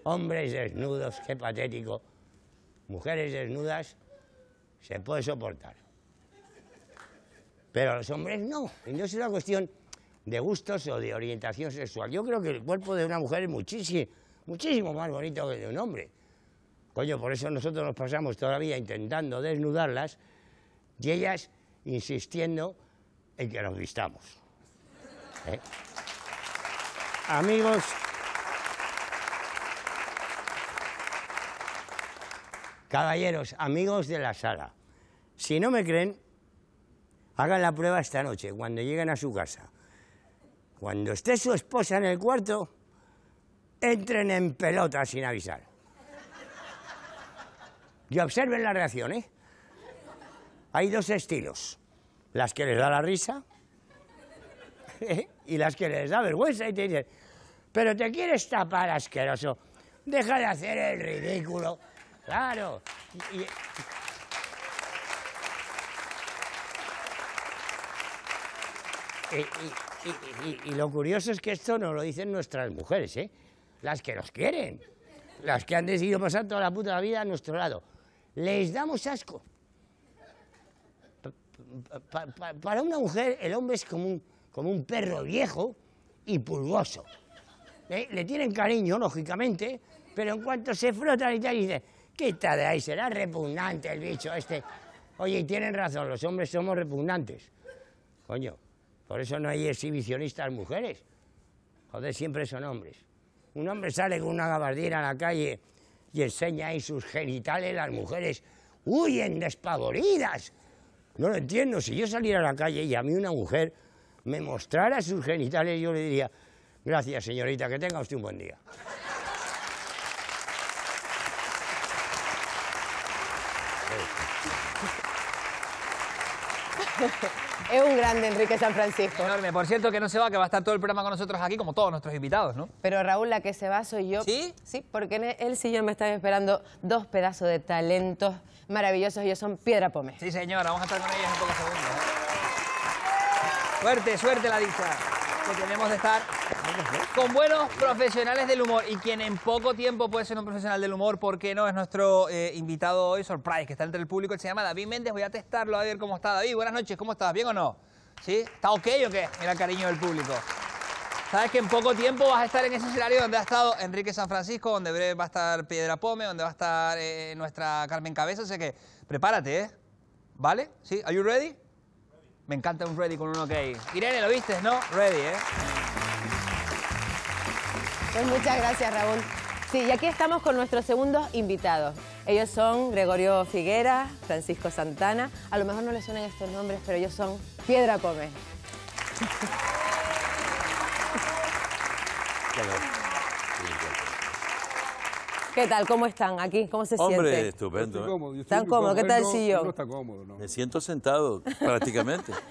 Hombres desnudos, qué patético. Mujeres desnudas, se puede soportar. Pero los hombres no. Y no es una cuestión de gustos o de orientación sexual. Yo creo que el cuerpo de una mujer es muchísimo, muchísimo más bonito que el de un hombre. Coño, por eso nosotros nos pasamos todavía intentando desnudarlas y ellas insistiendo en que nos vistamos. ¿Eh? Amigos, caballeros, amigos de la sala, si no me creen, hagan la prueba esta noche, cuando lleguen a su casa. Cuando esté su esposa en el cuarto, entren en pelota sin avisar. Y observen la reacción, ¿eh? Hay dos estilos. Las que les da la risa y las que les da vergüenza y te dicen, pero te quieres tapar, asqueroso. Deja de hacer el ridículo. Claro. Y- y- Y, y- y- y- y lo curioso es que esto no lo dicen nuestras mujeres, ¿eh? Las que nos quieren. Las que han decidido pasar toda la puta vida a nuestro lado. Les damos asco. Pa- pa- pa- para una mujer, el hombre es como un, como un perro viejo y pulgoso. ¿eh? Le tienen cariño, lógicamente, pero en cuanto se frotan y tal, dicen, quita de ahí, será repugnante el bicho este. Oye, y tienen razón, los hombres somos repugnantes. Coño, por eso no hay exhibicionistas mujeres. Joder, siempre son hombres. Un hombre sale con una gabardina a la calle y enseña ahí sus genitales, las mujeres huyen despavoridas. No lo entiendo. Si yo saliera a la calle y a mí una mujer me mostrara sus genitales, yo le diría, gracias señorita, que tenga usted un buen día. Es un grande Enrique San Francisco. Enorme. Por cierto, que no se va, que va a estar todo el programa con nosotros aquí, como todos nuestros invitados, ¿no? Pero Raúl, la que se va soy yo. ¿Sí? Sí, porque en el sillón me están esperando dos pedazos de talentos maravillosos. Ellos son Piedra Pome. Sí, señora, vamos a estar con ellas en pocos segundos. ¿eh? Suerte, suerte la dicha que tenemos de estar con buenos profesionales del humor. Y quien en poco tiempo puede ser un profesional del humor, ¿por qué no? Es nuestro eh, invitado hoy, Surprise, que está entre el público. Él se llama David Méndez. Voy a testarlo a ver cómo está. David, buenas noches, ¿cómo estás? ¿Bien o no? ¿Sí? ¿Está ok o qué? Mira el cariño del público. Sabes que en poco tiempo vas a estar en ese escenario donde ha estado Enrique San Francisco, donde breve va a estar Piedra Pome, donde va a estar eh, nuestra Carmen Cabeza. Así que prepárate, ¿eh? ¿Vale? ¿Sí? ¿Are you ready? Me encanta un ready con un ok. Irene, ¿lo viste, no? Ready, ¿eh? Pues muchas gracias, Raúl. Sí, y aquí estamos con nuestros segundos invitados. Ellos son Gregorio Figuera, Francisco Santana. A lo mejor no les suenan estos nombres, pero ellos son Piedra Pome. ¿Qué tal? ¿Cómo están aquí? ¿Cómo se Hombre, sienten? estupendo. ¿eh? cómodo. yo ¿Tan estoy cómodo? ¿Qué tal el no- sillón? No está cómodo, ¿no? Me siento sentado prácticamente.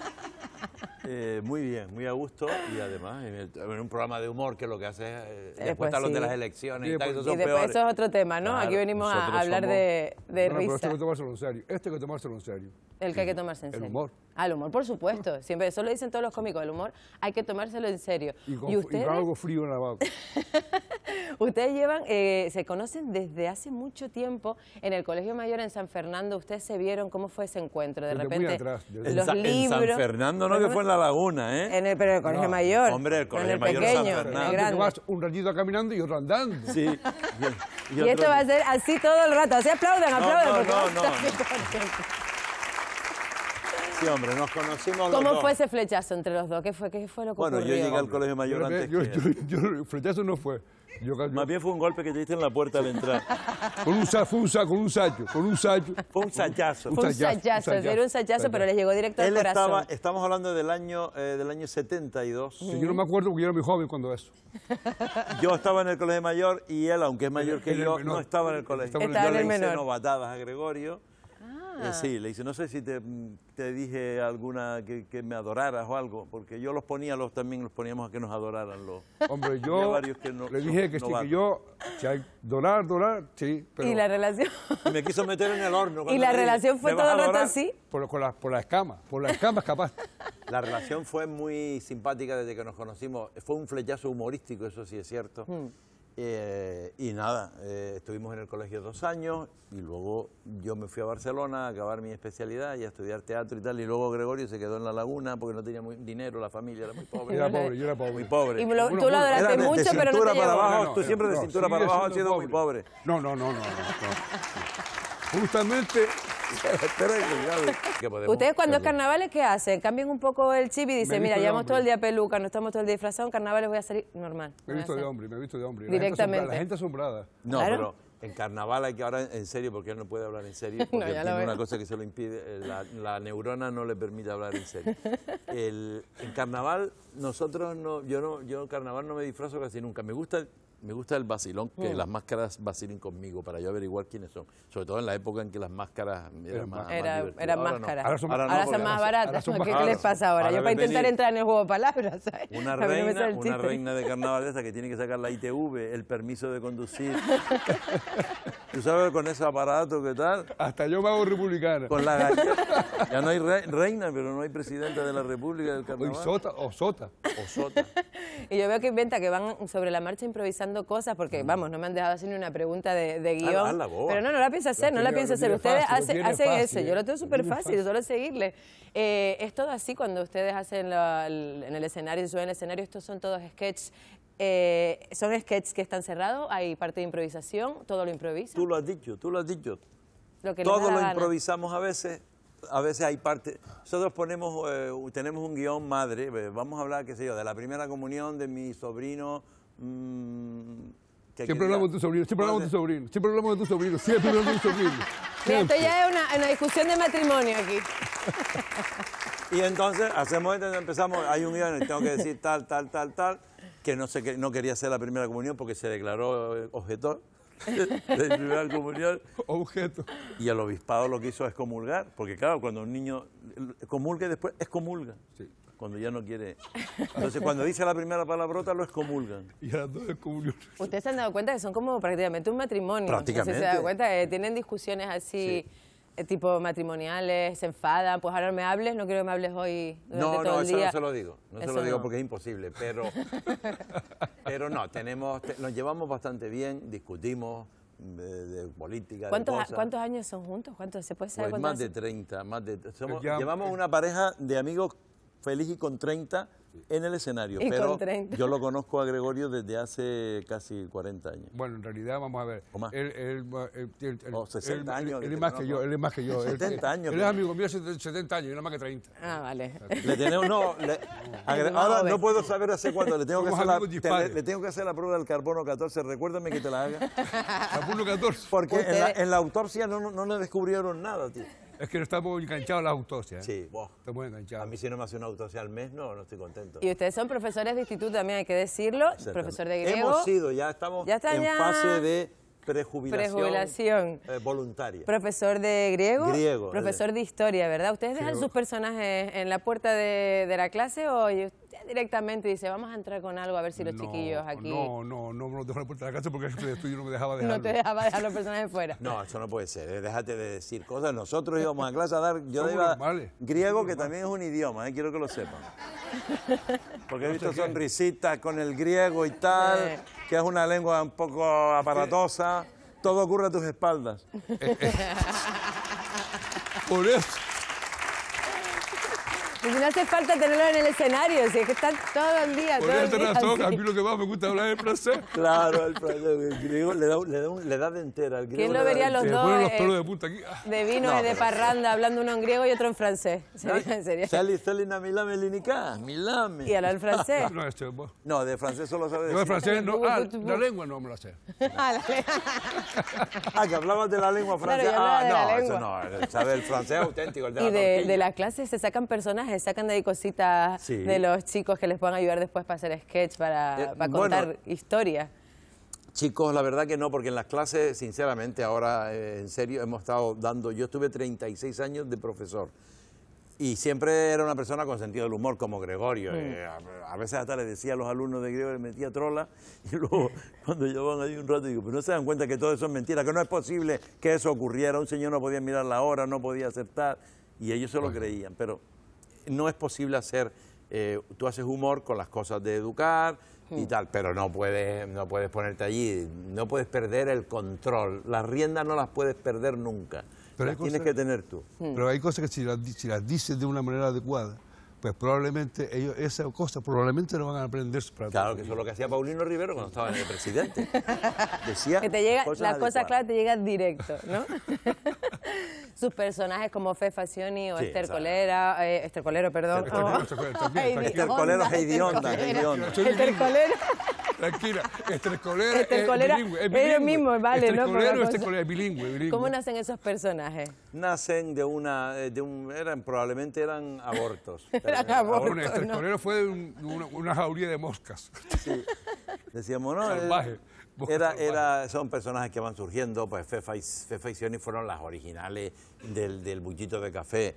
Eh, muy bien, muy a gusto y además en, un programa de humor que lo que hace es eh, Eh, después pues están los de sí. las elecciones Sí, y tal, pues- esos Y son después peores. eso es otro tema, ¿no? Claro, aquí venimos a hablar somos- de, de No, no, pero esto risa. hay que tomárselo en serio. Esto hay que tomárselo en serio. El que hay que tomarse en El serio. humor. Ah, el humor, por supuesto. Siempre, eso lo dicen todos los cómicos. El humor hay que tomárselo en serio. Y con, ¿Y y ustedes? con algo frío en la boca. Ustedes llevan, eh, se conocen desde hace mucho tiempo en el Colegio Mayor en San Fernando. Ustedes se vieron cómo fue ese encuentro. De Desde muy repente, atrás, desde- En, los en libros. San Fernando, no que fue en la laguna, ¿eh? En el, pero en el Colegio No, Mayor. hombre, el Colegio en el Mayor San pequeño, en Fernando. el vas un ratito caminando y otro andando. Sí. Y, Y esto va a ser así todo el rato. Así aplauden, aplauden. no, porque no, a no, no. Sí, hombre, nos conocimos los ¿Cómo dos. fue ese flechazo entre los dos? ¿Qué fue, qué fue lo que Bueno, yo ocurrió? llegué al colegio mayor Yo, antes yo, que... yo, yo, flechazo no fue. Yo, yo- Más bien fue un golpe que te diste en la puerta al entrar. con un sa, fue un sa, con un sacho, con un sacho. Fue un sachazo. Fue un sachazo, era un sachazo, pero les llegó directo al Él corazón. estaba, estamos hablando del año, eh, del año 72. Sí, yo no me acuerdo porque yo era muy joven cuando eso. Yo estaba en el colegio mayor y él, aunque es mayor que yo, no estaba en el colegio. Estaba en el yo en le el hice menor. novatadas a Gregorio. Ah. Eh, sí, le dice, no sé si te, te dije alguna que, que me adoraras o algo, porque yo los ponía, los también los poníamos a que nos adoraran los. Hombre, yo varios que no- le dije que sí, que yo, si hay donar, donar, sí, pero Y la relación... Y me quiso meter en el horno. y la dije, relación fue "¿Me vas todo el rato adorar?". así. por, con la, por la escama, por la escama capaz. La relación fue muy simpática desde que nos conocimos. Fue un flechazo humorístico, eso sí es cierto. Hmm. Eh, y nada, eh, estuvimos en el colegio dos años y luego yo me fui a Barcelona a acabar mi especialidad y a estudiar teatro y tal. Y luego Gregorio se quedó en la laguna porque no tenía muy dinero, la familia era muy pobre. Yo era pobre, yo era Muy pobre. pobre. Y lo- tú lo adoraste de- de mucho, pero no cintura te para llegó. abajo, tú siempre de no, cintura sigue para abajo has siendo sido muy pobre. No, no, no, no, no, no. Justamente, Ustedes cuando es carnavales, ¿qué hacen? Cambian un poco el chip y dicen, mira, llevamos todo el día peluca, no estamos todo el día disfrazados, en carnavales voy a salir normal. me he visto de hombre, me he visto de hombre. Directamente. La gente asombrada. No, Claro. pero en carnaval hay que ahora en serio, porque él no puede hablar en serio, No, porque lo tiene una cosa que se lo impide, eh, la, la neurona no le permite hablar en serio. El- en carnaval, nosotros no, yo no, yo en carnaval no me disfrazo casi nunca. Me gusta me gusta el vacilón, que las máscaras vacilen conmigo para yo averiguar quiénes son. Sobre todo en la época en que las máscaras eran más, más Era, eran Ahora no. máscaras. Ahora son- Ahora, ahora no, son porque más baratas. son ¿Qué, más qué caras. les pasa ahora? Ahora Yo para intentar venir. entrar en el juego de palabras, ¿sabes? Una reina, una reina de carnaval de esa que tiene que sacar la ITV, el permiso de conducir. ¿Tú sabes con ese aparato qué tal? Hasta yo me hago republicana. Con la galleta. Ya no hay re- reina, pero no hay presidenta de la República del Carnaval. sota o sota. O sota. Y yo veo que inventa que van sobre la marcha improvisando cosas, porque vamos, no me han dejado hacer ni una pregunta de, de guion. hazla, boba. pero no, no la pienso hacer, no la tiene- pienso lo hacer. Ustedes fácil, hacen, eso, yo lo tengo súper fácil, fácil. solo seguirle. Eh, es todo así cuando ustedes hacen la- el- en el escenario, se suben al escenario, estos son todos sketches. Eh, ¿Son sketches que están cerrados? ¿Hay parte de improvisación? ¿Todo lo improvisan? Tú lo has dicho, tú lo has dicho. Lo que Todo la lo gana. improvisamos a veces. A veces hay parte. Nosotros ponemos, eh, tenemos un guion madre. eh, Vamos a hablar, qué sé yo, de la primera comunión de mi sobrino. Mm, que Siempre hablamos de tu sobrino, siempre hablamos de tu sobrino, siempre hablamos de tu sobrino, siempre hablamos de tu sobrino. Mira, esto ya es una, una discusión de matrimonio aquí. Y entonces hacemos esto, empezamos, hay un guion, tengo que decir tal, tal, tal, tal, que no, sé, que no quería hacer la primera comunión porque se declaró eh, objetor de la primera comunión. Objeto. Y el obispado lo que hizo es comulgar, porque claro, cuando un niño comulga y después excomulga, Sí. Cuando ya no quiere. Entonces cuando dice la primera palabrota lo excomulgan. Y a las dos de comunión. Ustedes se han dado cuenta que son como prácticamente un matrimonio. Prácticamente. No se dan cuenta, eh, tienen discusiones así, eh, tipo matrimoniales, se enfadan, pues ahora no me hables, no quiero que me hables hoy durante No, todo no, el eso día. no se lo digo. No se Eso lo digo no. porque es imposible, pero, pero no, tenemos, te- nos llevamos bastante bien, discutimos de, de política, de ¿Cuántos, cosas. ¿Cuántos años son juntos? ¿Cuántos? ¿Se puede saber Pues más de hace? 30, más de... somos- Ya, llevamos eh. una pareja de amigos feliz y con 30 en el escenario, Y con pero 30. yo lo conozco a Gregorio desde hace casi 40 años. Bueno, en realidad, vamos a ver. ¿O más? Él, él, él- él- él- O 60 él- años Él, es más que yo, él es más que yo. Él- 70 años, Él, es amigo mío hace 70 años, yo nada más que 30. Ah, vale. Le tenemos, no, le- agre- No, ahora no puedo saber hace cuándo, le tengo, que hacer la, te- le, tengo que hacer la prueba del carbono 14, recuérdame que te la haga. Capullo 14. Porque en la, Ustedes- en la autopsia no, no, no le descubrieron nada, tío. Es que estamos enganchados a las autopsias. ¿eh? Sí, buah. Estamos A enganchados. mí si no me hace una autopsia al mes, no, no estoy contento. Y ustedes son profesores de instituto también, hay que decirlo. Profesor de griego. Hemos sido, ya estamos Ya en ya- fase de prejubilación, Prejubilación. eh, voluntaria. Profesor de griego. Griego, Profesor de historia, ¿verdad? ¿Ustedes dejan sus personajes en la puerta de, de la clase o directamente dice, vamos a entrar con algo a ver si los No, chiquillos aquí No, no, no me lo dejo en la puerta de la casa porque el estudio no me dejaba dejarlo. no te dejaba dejar los personajes fuera? No, eso no puede ser. eh, Déjate de decir cosas. Nosotros íbamos a clase a dar. Yo iba normales. griego, que también es un idioma, eh, quiero que lo sepan. Porque he visto sonrisitas con el griego y tal, que es una lengua un poco aparatosa. Todo ocurre a tus espaldas. Por eso. Y si no hace falta tenerlo en el escenario, si es que están todo el día, Por todo el esta día razón, a mí lo que más me gusta hablar es francés. Claro, el, el griego le da, le da, un- le da de entera. El griego ¿Quién lo vería los dos? ponen los eh, pelos de punta aquí. Ah, de vino No, y de parranda, hablando uno en griego y otro en francés. Sería, sería- Sali, Salina, Milame, Linica, Milame. Y hablar francés. No, este. No, de francés solo sabe Yo de francés no. Ah, la lengua no me la sé. Ah, que hablabas de la lengua francesa. ah, no, eso no. Sabe el francés auténtico, el de Y la de, de las clases se sacan personajes, sacan de ahí cositas Sí. de los chicos que les puedan ayudar después para hacer sketch, para, Eh, para bueno. contar historias. Chicos, la verdad que no, porque en las clases, sinceramente, ahora eh, en serio, hemos estado dando. Yo estuve 36 años de profesor y siempre era una persona con sentido del humor, como Gregorio. eh, a, a veces hasta le decía a los alumnos de griego, le metía trola y luego, cuando llevaban ahí un rato, digo, pero no se dan cuenta que todo eso es mentira, que no es posible que eso ocurriera. Un señor no podía mirar la hora, no podía acertar y ellos se lo creían, pero no es posible hacer. eh, tú haces humor con las cosas de educar y tal, pero no puedes, no puedes ponerte allí, no puedes perder el control. Las riendas no las puedes perder nunca. Pero las hay tienes cosas- que tener tú. Pero hay cosas que si las, di- si las dices de una manera adecuada, pues probablemente ellos esa cosa probablemente no van a aprender para Claro, que eso es lo que hacía Paulino Rivero cuando estaba en el presidente. Decía Que te llega, cosas las cosas adecuadas. claras te llegan directo, ¿no? sus personajes como Fe Facioni o Sí, Esther. Colera, eh, Esther Colero, perdón. Esther Colero, Oh. Esther Colero, también, Heidi también. Esther Colero, Heidi Esther Esther. Colera. Tranquila, Esther es bilingüe, es es vale, ¿no? Estrecolero, cosa. Estrecolera, es bilingüe, bilingüe. ¿Cómo nacen esos personajes? Nacen de una, eh, de un, eran, probablemente eran abortos. Eran. Bueno, Estrecolero fue de un- una, una jauría de moscas. Sí. Decíamos, no, eh, Salvaje, era, era, son personajes que van surgiendo, pues Fefa y, Fefa y Sioni fueron las originales del, del bullito de café.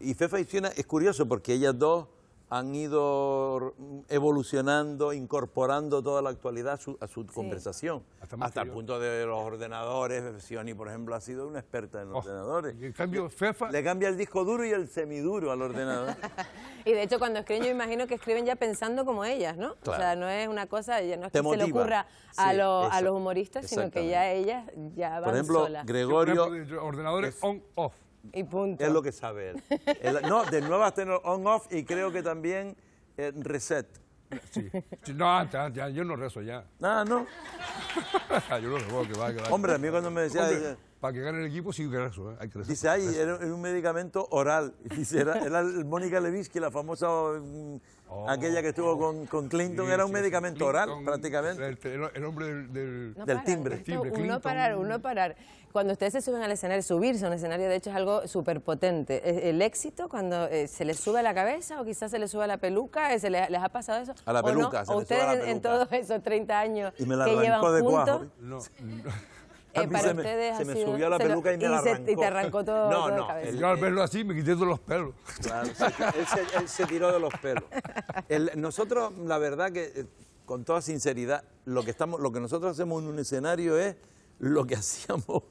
Y Fefa y Sioni es curioso porque ellas dos han ido evolucionando, incorporando toda la actualidad a su, a su conversación. Hasta el punto de los ordenadores. Sioni, por ejemplo, ha sido una experta en Oh, ordenadores. y en cambio, Fefa, Le cambia el disco duro y el semiduro al ordenador. Y de hecho, cuando escriben, yo imagino que escriben ya pensando como ellas, ¿no? O sea, no es una cosa, ya no es que se le ocurra a, Sí, los- a los humoristas, sino que ya ellas ya van Por ejemplo, solas. por Gregorio ejemplo, ordenadores on-off. Y punto. es lo que sabe él. Él- no, de nuevas tener on-off y creo que también eh, reset. Sí. No, antes, ya, yo no rezo ya. Ah, no. yo no rezo, que va, que va. Hombre, a mí cuando me decía, Hombre, para que gane el equipo sí que rezo, ¿eh? hay que dice, ay, era, un medicamento oral. Dice, era, era el Mónica Lewinsky, la famosa, mm, Oh, aquella que estuvo con, con Clinton, Sí, era un sí, medicamento Clinton, oral, prácticamente. El, el- el hombre del... del- No del paran, timbre. esto, Timbre, uno parar, uno parar. Cuando ustedes se suben al escenario, subirse a un escenario, de hecho, es algo súper potente. ¿Es ¿El éxito cuando eh, se les sube a la cabeza o quizás se les sube a la peluca? ¿Se les, les ha pasado eso? A la ¿O no? peluca, se ¿O les sube a ustedes en- en, peluca. todos esos 30 años Y me la que llevan arrancó de juntos? cuajo. No, no. A mí para se me- se subió la se lo- peluca y me la se- arrancó. y te arrancó todo, No, todo no, cabeza. el- Yo al verlo así me quité todos los pelos. Claro, sí, él, se, él se tiró de los pelos. El- nosotros, la verdad que, eh, con toda sinceridad, lo que, estamos, lo que nosotros hacemos en un escenario es lo que hacíamos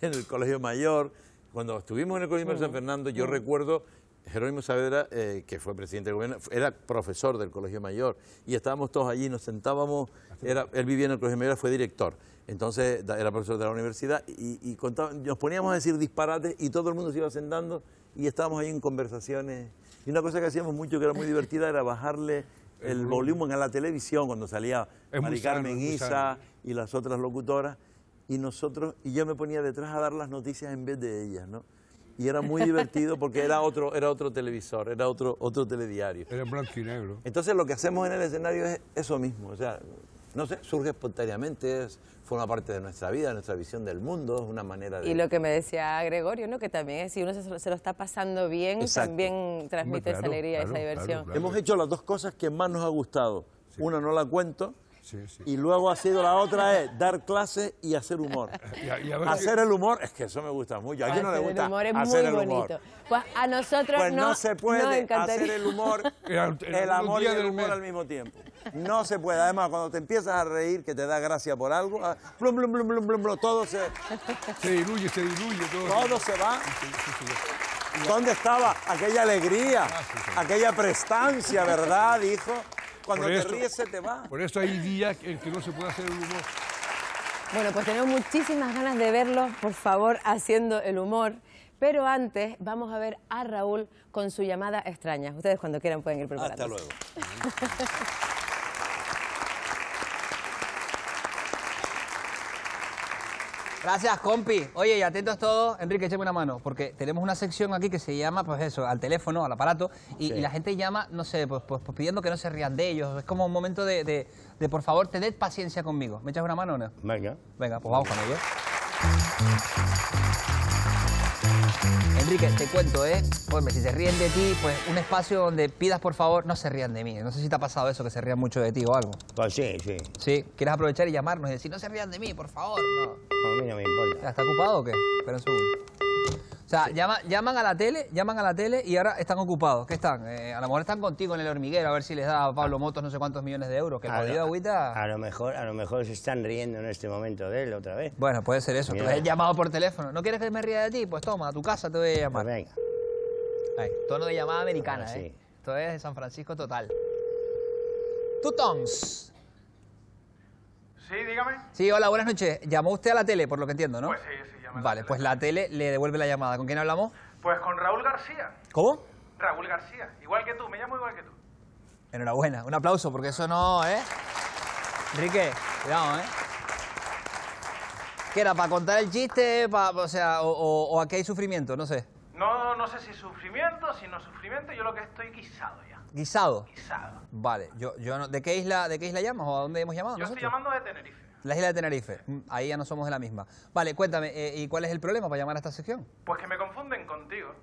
en el Colegio Mayor. Cuando estuvimos en el Colegio Mayor San Fernando, yo recuerdo, Jerónimo Saavedra, eh, que fue presidente del gobierno, era profesor del Colegio Mayor, y estábamos todos allí, nos sentábamos, era, él vivía en el Colegio Mayor, fue director. Entonces era profesor de la universidad y, y contaba- nos poníamos a decir disparates y todo el mundo se iba sentando y estábamos ahí en conversaciones. Y una cosa que hacíamos mucho que era muy divertida era bajarle el, volumen a la televisión cuando salía Es Mari Carmen Isa y las otras locutoras y nosotros y yo me ponía detrás a dar las noticias en vez de ellas, ¿no? Y era muy divertido porque era otro era otro televisor, era otro otro telediario. Era blanco y negro. Entonces lo que hacemos en el escenario es eso mismo, o sea, no sé, surge espontáneamente, es, forma parte de nuestra vida, de nuestra visión del mundo, es una manera de... Y lo que me decía Gregorio, ¿no? que también si uno se, se lo está pasando bien, Exacto. también transmite esa alegría, claro, esa claro, diversión. claro. Hemos hecho las dos cosas que más nos ha gustado. Una no la cuento Sí, sí. y luego ha sido la otra es dar clases y hacer humor. Y a- y a ver Hacer el humor, es que eso me gusta mucho. ¿A quién no le gusta el humor es hacer muy el humor? bonito. Pues a nosotros Pues no, no, se puede hacer el humor, El- el- el amor y el humor mes. al mismo tiempo. No se puede. Además, cuando te empiezas a reír, que te da gracia por algo, ah, todo se, Se diluye, se diluye todo. todo se va. ¿Dónde estaba aquella alegría, aquella prestancia, verdad, hijo? Cuando Por te ríes se te va. Por eso hay días en que no se puede hacer el humor. Bueno, pues tenemos muchísimas ganas de verlos, por favor, haciendo el humor. Pero antes vamos a ver a Raúl con su llamada extraña. Ustedes cuando quieran pueden ir preparando. Hasta luego. Gracias, compi. Oye, y atentos todos, Enrique, échame una mano, porque tenemos una sección aquí que se llama, pues eso, al teléfono, al aparato, y, y la gente llama, no sé, pues, pues, pues pidiendo que no se rían de ellos. Es como un momento de, de, de, por favor, tened paciencia conmigo. ¿Me echas una mano o no? Venga. Venga, pues vamos con ello. Enrique, te cuento, ¿eh? Pues si se ríen de ti, pues un espacio donde pidas por favor no se rían de mí. No sé si te ha pasado eso, que se rían mucho de ti o algo. Pues sí, sí. Sí, quieres aprovechar y llamarnos y decir no se rían de mí, por favor. No. A mí no me importa. ¿Está ocupado o qué? Espera un segundo. O sea, llama- llaman a la tele, llaman a la tele y ahora están ocupados. ¿Qué están? Eh, a lo mejor están contigo en el hormiguero a ver si les da a Pablo Motos no sé cuántos millones de euros. Que A lo- agüita... A lo mejor, a lo mejor se están riendo en este momento de él otra vez. Bueno, puede ser eso. Mira. Te he llamado por teléfono. ¿No quieres que me ría de ti? Pues toma, a tu casa te voy a Pues llamar. venga. Ahí, tono de llamada americana, Ah, sí. ¿eh? Esto es de San Francisco total. Tutons. Sí, dígame. Sí, hola, buenas noches. Llamó usted a la tele, por lo que entiendo, ¿no? Pues sí, sí, Vale, pues la tele le devuelve la llamada. ¿Con quién hablamos? Pues con Raúl García. ¿Cómo? Raúl García. Igual que tú, me llamo igual que tú. Enhorabuena, un aplauso, porque eso no, ¿eh? Enrique, cuidado, ¿eh? ¿Qué era? ¿Para contar el chiste? pa- o sea, o, o- o aquí hay sufrimiento? No sé. No, no sé si sufrimiento, si no sufrimiento, yo lo que estoy guisado ya. ¿Guisado? Guisado. Vale, yo, yo no, ¿de qué isla de qué isla llamas o a dónde hemos llamado Yo estoy llamando de Tenerife. La isla de Tenerife. Mm, Ahí ya no somos de la misma. Vale, cuéntame, eh, ¿y cuál es el problema para llamar a esta sección? Pues que me confunden contigo.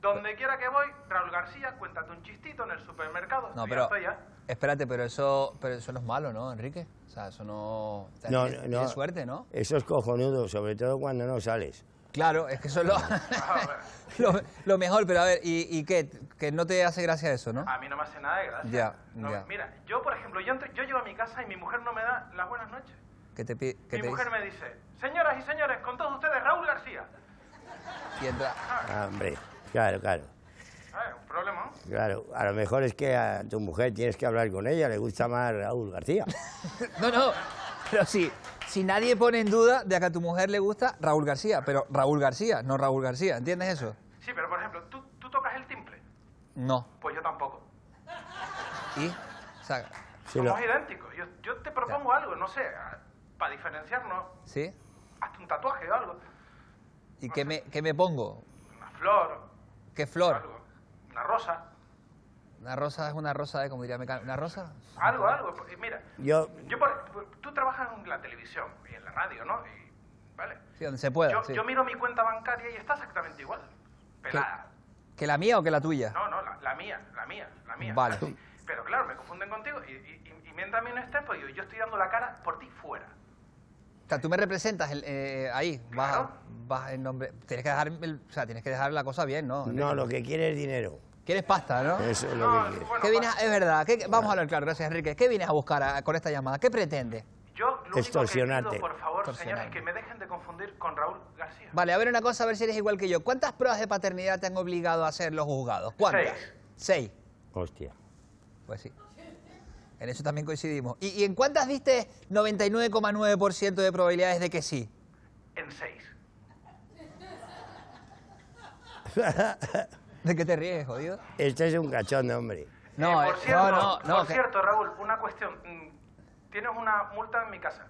Donde quiera que voy, Raúl García, cuéntate un chistito en el supermercado. No, pero ya. espérate, pero eso, pero eso no es malo, ¿no, Enrique? O sea, eso no... o sea, No, tienes- no, tienes no. suerte, ¿no? Eso es cojonudo, sobre todo cuando no sales. Claro, es que eso es lo, lo, lo mejor, pero a ver, ¿y, y qué? Que no te hace gracia eso, ¿no? A mí no me hace nada de gracia. Ya, No, ya. Mira, yo, por ejemplo, yo, entro- yo llego a mi casa y mi mujer no me da las buenas noches. Que te, pi- que mi te mujer dice- me dice, señoras y señores, con todos ustedes, Raúl García. y entra- Ah, hombre, claro, claro. Ah, un problema, ¿no? Claro, a lo mejor es que a tu mujer tienes que hablar con ella, le gusta más Raúl García. No, no, pero sí, si nadie pone en duda de que a tu mujer le gusta Raúl García, pero Raúl García, no Raúl García, ¿entiendes eso? Sí, pero por ejemplo, ¿tú, tú tocas el timbre. No. Pues yo tampoco. ¿Y? O sea, Sí, Somos idénticos. Yo, yo te propongo algo, no sé, para diferenciarnos, ¿sí? hasta un tatuaje o algo. ¿Y qué me, qué me pongo? Una flor, ¿Qué flor? algo. Una rosa, Una rosa es una rosa, de como diría Mecano. ¿Una rosa? algo, algo. Mira, Yo, yo por- tú trabajas en la televisión y en la radio, ¿no? Y, ¿Vale? Sí, donde se pueda, Yo, sí. yo miro mi cuenta bancaria y está exactamente igual. Pelada. ¿Que la mía o que la tuya? No, no, la, la mía, la mía, la mía. Vale. Así. Pero claro, me confunden contigo y, y- y- y mientras a mí no estés, pues yo, yo estoy dando la cara por ti fuera. O sea, tú me representas el- eh, ahí, vas, Claro. vas en nombre... Tienes que dejar, el- o sea, tienes que dejar la cosa bien, ¿no? no, lo que quiere es dinero. Quieres pasta, ¿no? Eso es lo No, que quiere. bueno, ¿Qué vienes pa- a- es verdad, ¿qué- vamos a hablar claro, gracias Enrique. ¿Qué vienes a buscar a- con esta llamada? ¿Qué pretende? Yo lo único que Extorsionarte. pido, por favor, señores, que me dejen de confundir con Raúl García. Vale, a ver una cosa, a ver si eres igual que yo. ¿Cuántas pruebas de paternidad te han obligado a hacer los juzgados? ¿Cuántas? Seis. Seis. Hostia. Pues sí. En eso también coincidimos. ¿Y, y en cuántas diste 99,9% de probabilidades de que sí? En seis. ¿De qué te ríes, jodido? Este es un cachondo, hombre. No, Eh, por eh, cierto, no, no, no. por que- cierto, Raúl, una cuestión. Mm, Tienes una multa en mi casa.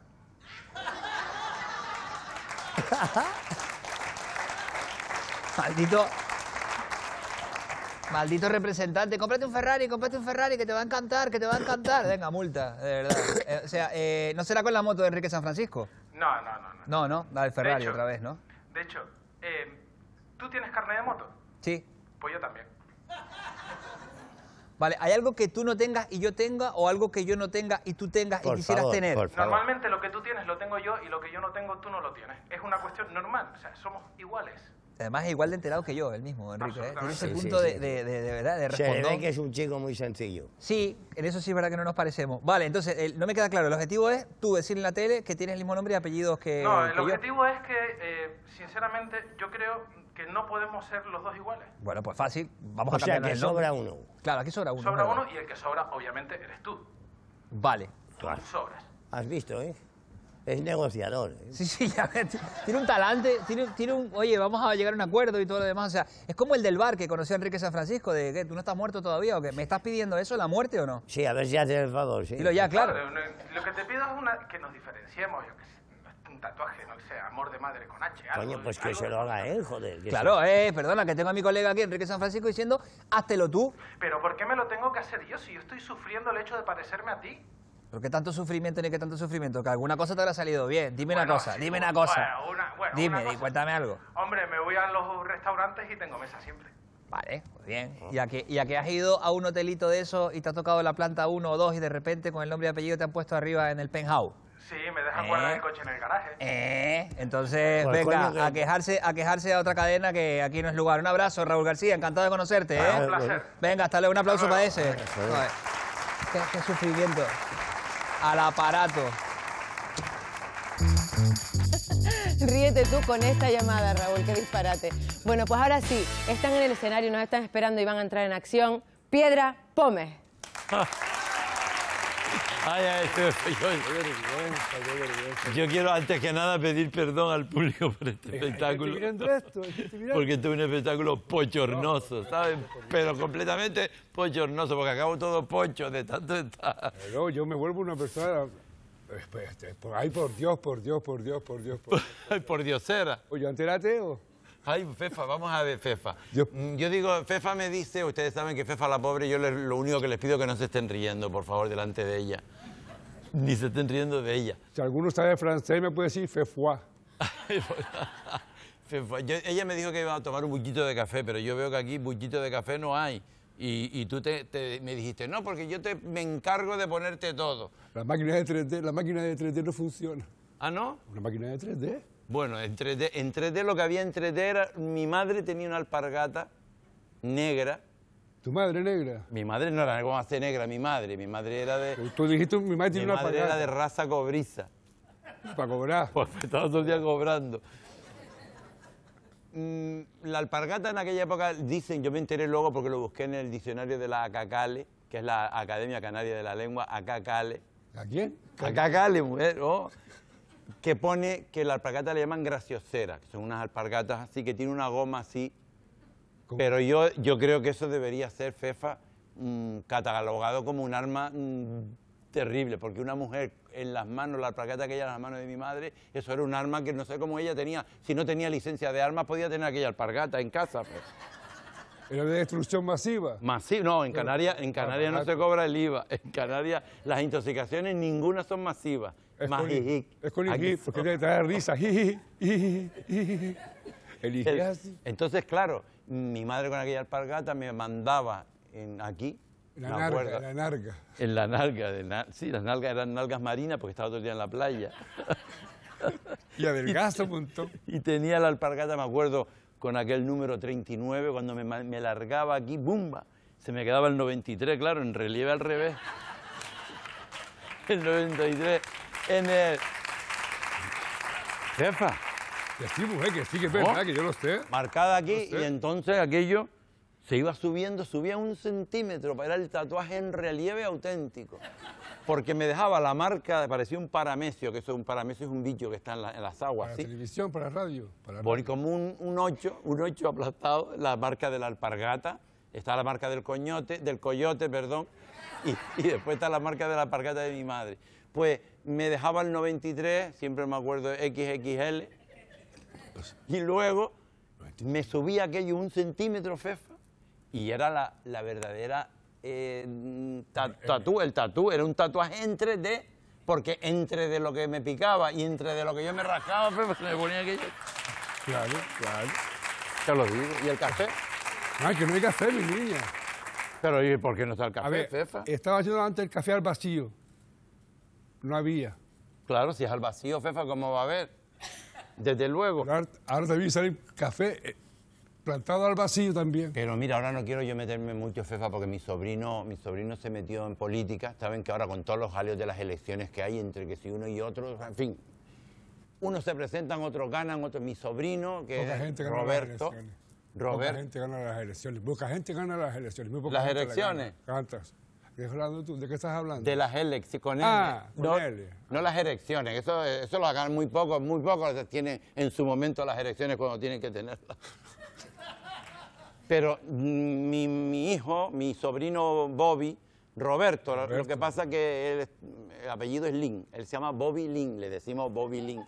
Maldito. Maldito representante. Cómprate un Ferrari, cómprate un Ferrari que te va a encantar, que te va a encantar. Venga, multa, de verdad. Eh, o sea, eh, ¿no será con la moto de Enrique San Francisco? No, no, no. no. No, no, la del Ferrari hecho- otra vez, ¿no? De hecho, eh, ¿tú tienes carne de moto? Sí. Pues yo también. Vale, ¿hay algo que tú no tengas y yo tenga o algo que yo no tenga y tú tengas y quisieras favor, tener? favor. Normalmente lo que tú tienes lo tengo yo y lo que yo no tengo tú no lo tienes. Es una cuestión normal, o sea, somos iguales. Además es igual de enterado que yo, el mismo, Enrique. ¿eh? Tiene ese Sí, punto de, sí. de, de- de verdad, de Se ve que es un chico muy sencillo. Sí, en eso sí es verdad que no nos parecemos. Vale, entonces, el- no me queda claro. El objetivo es tú decir en la tele que tienes el mismo nombre y apellidos que, no, el que yo. objetivo es que, eh, sinceramente, yo creo que no podemos ser los dos iguales. Bueno, pues fácil. Vamos O a sea, cambiar que el nombre. sobra uno. Claro, aquí sobra uno. Sobra uno y el que sobra, obviamente, eres tú. Vale. Tú Claro. sobras. Has visto, ¿eh? Es negociador. ¿eh? Sí, sí, ya ves, Tiene un talante, tiene, tiene un... Oye, vamos a llegar a un acuerdo y todo lo demás. O sea, es como el del bar que conoció a Enrique San Francisco, de que tú no estás muerto todavía o que me estás pidiendo eso, la muerte o no. Sí, a ver si haces el favor, sí. Dilo ya, claro. Lo, lo que te pido es una, que nos diferenciemos. Yo que sé, un tatuaje, no sé, amor de madre con H. algo- Coño, pues que se lo haga él, joder. Claro, eh, perdona, que tengo a mi colega aquí, Enrique San Francisco, diciendo, háztelo tú. Pero ¿por qué me lo tengo que hacer yo si yo estoy sufriendo el hecho de parecerme a ti? ¿Pero qué tanto sufrimiento ni qué tanto sufrimiento? Que alguna cosa te habrá salido bien. Dime una Bueno, cosa, sí, dime una cosa. bueno, una- bueno, dime, una cosa. cuéntame algo. Hombre, me voy a los restaurantes y tengo mesa siempre. Vale, pues bien. ¿Y a, que, ¿Y a que has ido a un hotelito de eso y te ha tocado la planta 1 o 2 y de repente con el nombre y apellido te han puesto arriba en el penthouse? Sí, me dejan Eh. guardar el coche en el garaje. Eh, entonces, Pues venga, que- a quejarse, a quejarse a otra cadena que aquí no es lugar. Un abrazo, Raúl García, encantado de conocerte, Ah, ¿eh? un placer. Venga, hasta luego, un aplauso para ese. Qué, qué sufrimiento. Al aparato. Ríete tú con esta llamada, Raúl, qué disparate. Bueno, pues ahora sí, están en el escenario, nos están esperando y van a entrar en acción. Piedra Pómez. Ay, ay, yo, yo quiero antes que nada pedir perdón al público por este espectáculo. Porque este es un espectáculo pochornoso, ¿sabes? Pero completamente pochornoso, porque acabo todo pocho de tanto estar. Pero yo me vuelvo una persona este, por, ay, por Dios, por Dios, por Dios, por Dios. Por... Ay, por diosera. Oye, antes era ateo. Ay, Fefa, vamos a ver, Fefa. Yo- Mm, Yo digo, Fefa me dice, ustedes saben que Fefa la pobre, yo les- lo único que les pido es que no se estén riendo, por favor, delante de ella. Ni se estén riendo de ella. Si alguno sabe francés, me puede decir fefoi. Fefa, yo- ella me dijo que iba a tomar un bullito de café, pero yo veo que aquí bullito de café no hay. Y, y tú te, te- me dijiste, no, porque yo te, me encargo de ponerte todo. La máquina de 3D, la máquina de 3D no funciona. ¿Ah, no? Una máquina de 3D. Bueno, en 3D, en 3D lo que había en 3D era, mi madre tenía una alpargata negra. Tu madre negra. Mi madre no era como hace negra, mi madre. Mi madre era de, Tú, dijiste, mi madre mi tiene una madre era de raza cobriza. para cobrar. Pues estaba todo el día cobrando. Mm, La alpargata en aquella época, dicen, yo me enteré luego porque lo busqué en el diccionario de la Acacale, que es la Academia Canaria de la Lengua, Acacale. ¿A quién? Acacale, mujer, oh, que pone que la alpargata le llaman graciosera, que son unas alpargatas así, que tiene una goma así. ¿Cómo? Pero yo, yo creo que eso debería ser, FEFA, mm, catalogado como un arma mm, terrible, porque una mujer en las manos, la alpargata que ella en las manos de mi madre, eso era un arma que no sé cómo ella tenía, si no tenía licencia de armas, podía tener aquella alpargata en casa. pues. Era de destrucción masiva. Masivo, no, en Canarias, en Canarias no se cobra el IVA. En Canarias las intoxicaciones ninguna son masivas. Es Más con, es con porque risa. El iji El- así. Entonces, claro, mi madre con aquella alpargata me mandaba en, aquí, La narga, acuerdo, la narga. en la nalga, de na- sí, las nalgas eran nalgas marinas porque estaba todo el día en la playa. Y adelgaza un montón. y tenía la alpargata, me acuerdo, con aquel número 39, cuando me, me largaba aquí, ¡bumba! Se me quedaba el 93, claro, en relieve al revés. El 93 en el... Jefa, Que sí, mujer, que sí, que es verdad, que yo lo sé. marcada aquí y entonces aquello se iba subiendo, subía un centímetro para el tatuaje en relieve auténtico. Porque me dejaba la marca, parecía un paramecio, que eso un paramecio es un bicho que está en, la- en las aguas, Para ¿sí? televisión, para radio. Para Por radio. como un, un 8, un 8 aplastado, la marca de la alpargata, está la marca del coñote, del coyote, perdón, y, y después está la marca de la alpargata de mi madre. Pues me dejaba el 93, siempre me acuerdo XXL, y luego me subía aquello un centímetro, Fefa, y era la, la verdadera eh, ta- tatú, el tatú, era un tatuaje en 3D, porque entre de lo que me picaba y entre de lo que yo me rascaba, Fefa, se me ponía aquello. Claro, claro. Te lo digo. ¿Y el café? Ay, que no hay café, mi niña. Pero ¿y por qué no está el café, A ver, Fefa? estaba haciendo antes el café al vacío. No había. Claro, si es al vacío, Fefa, ¿cómo va a haber? Desde luego. Ahora, ahora también sale café eh, plantado al vacío también. Pero mira, ahora no quiero yo meterme mucho, Fefa, porque mi sobrino, mi sobrino se metió en política. Saben que ahora con todos los jaleos de las elecciones que hay entre que si uno y otro, en fin, unos se presentan, otros ganan, otros. Mi sobrino, que Poca es gente Roberto, elecciones. Poca gente gana las elecciones. Poca gente gana las elecciones. Muy poca ¿Las gente elecciones? ¿Cuántas? ¿De qué estás hablando? ¿De las elecciones, con él. Ah, con no, él. no las elecciones, eso, eso lo hagan muy pocos, muy pocos tienen en su momento las elecciones cuando tienen que tenerlas. Pero mi, mi hijo, mi sobrino Bobby, Roberto, lo- lo que pasa que él es- el apellido es Lin, él se llama Bobby Lin, le decimos Bobby Lin.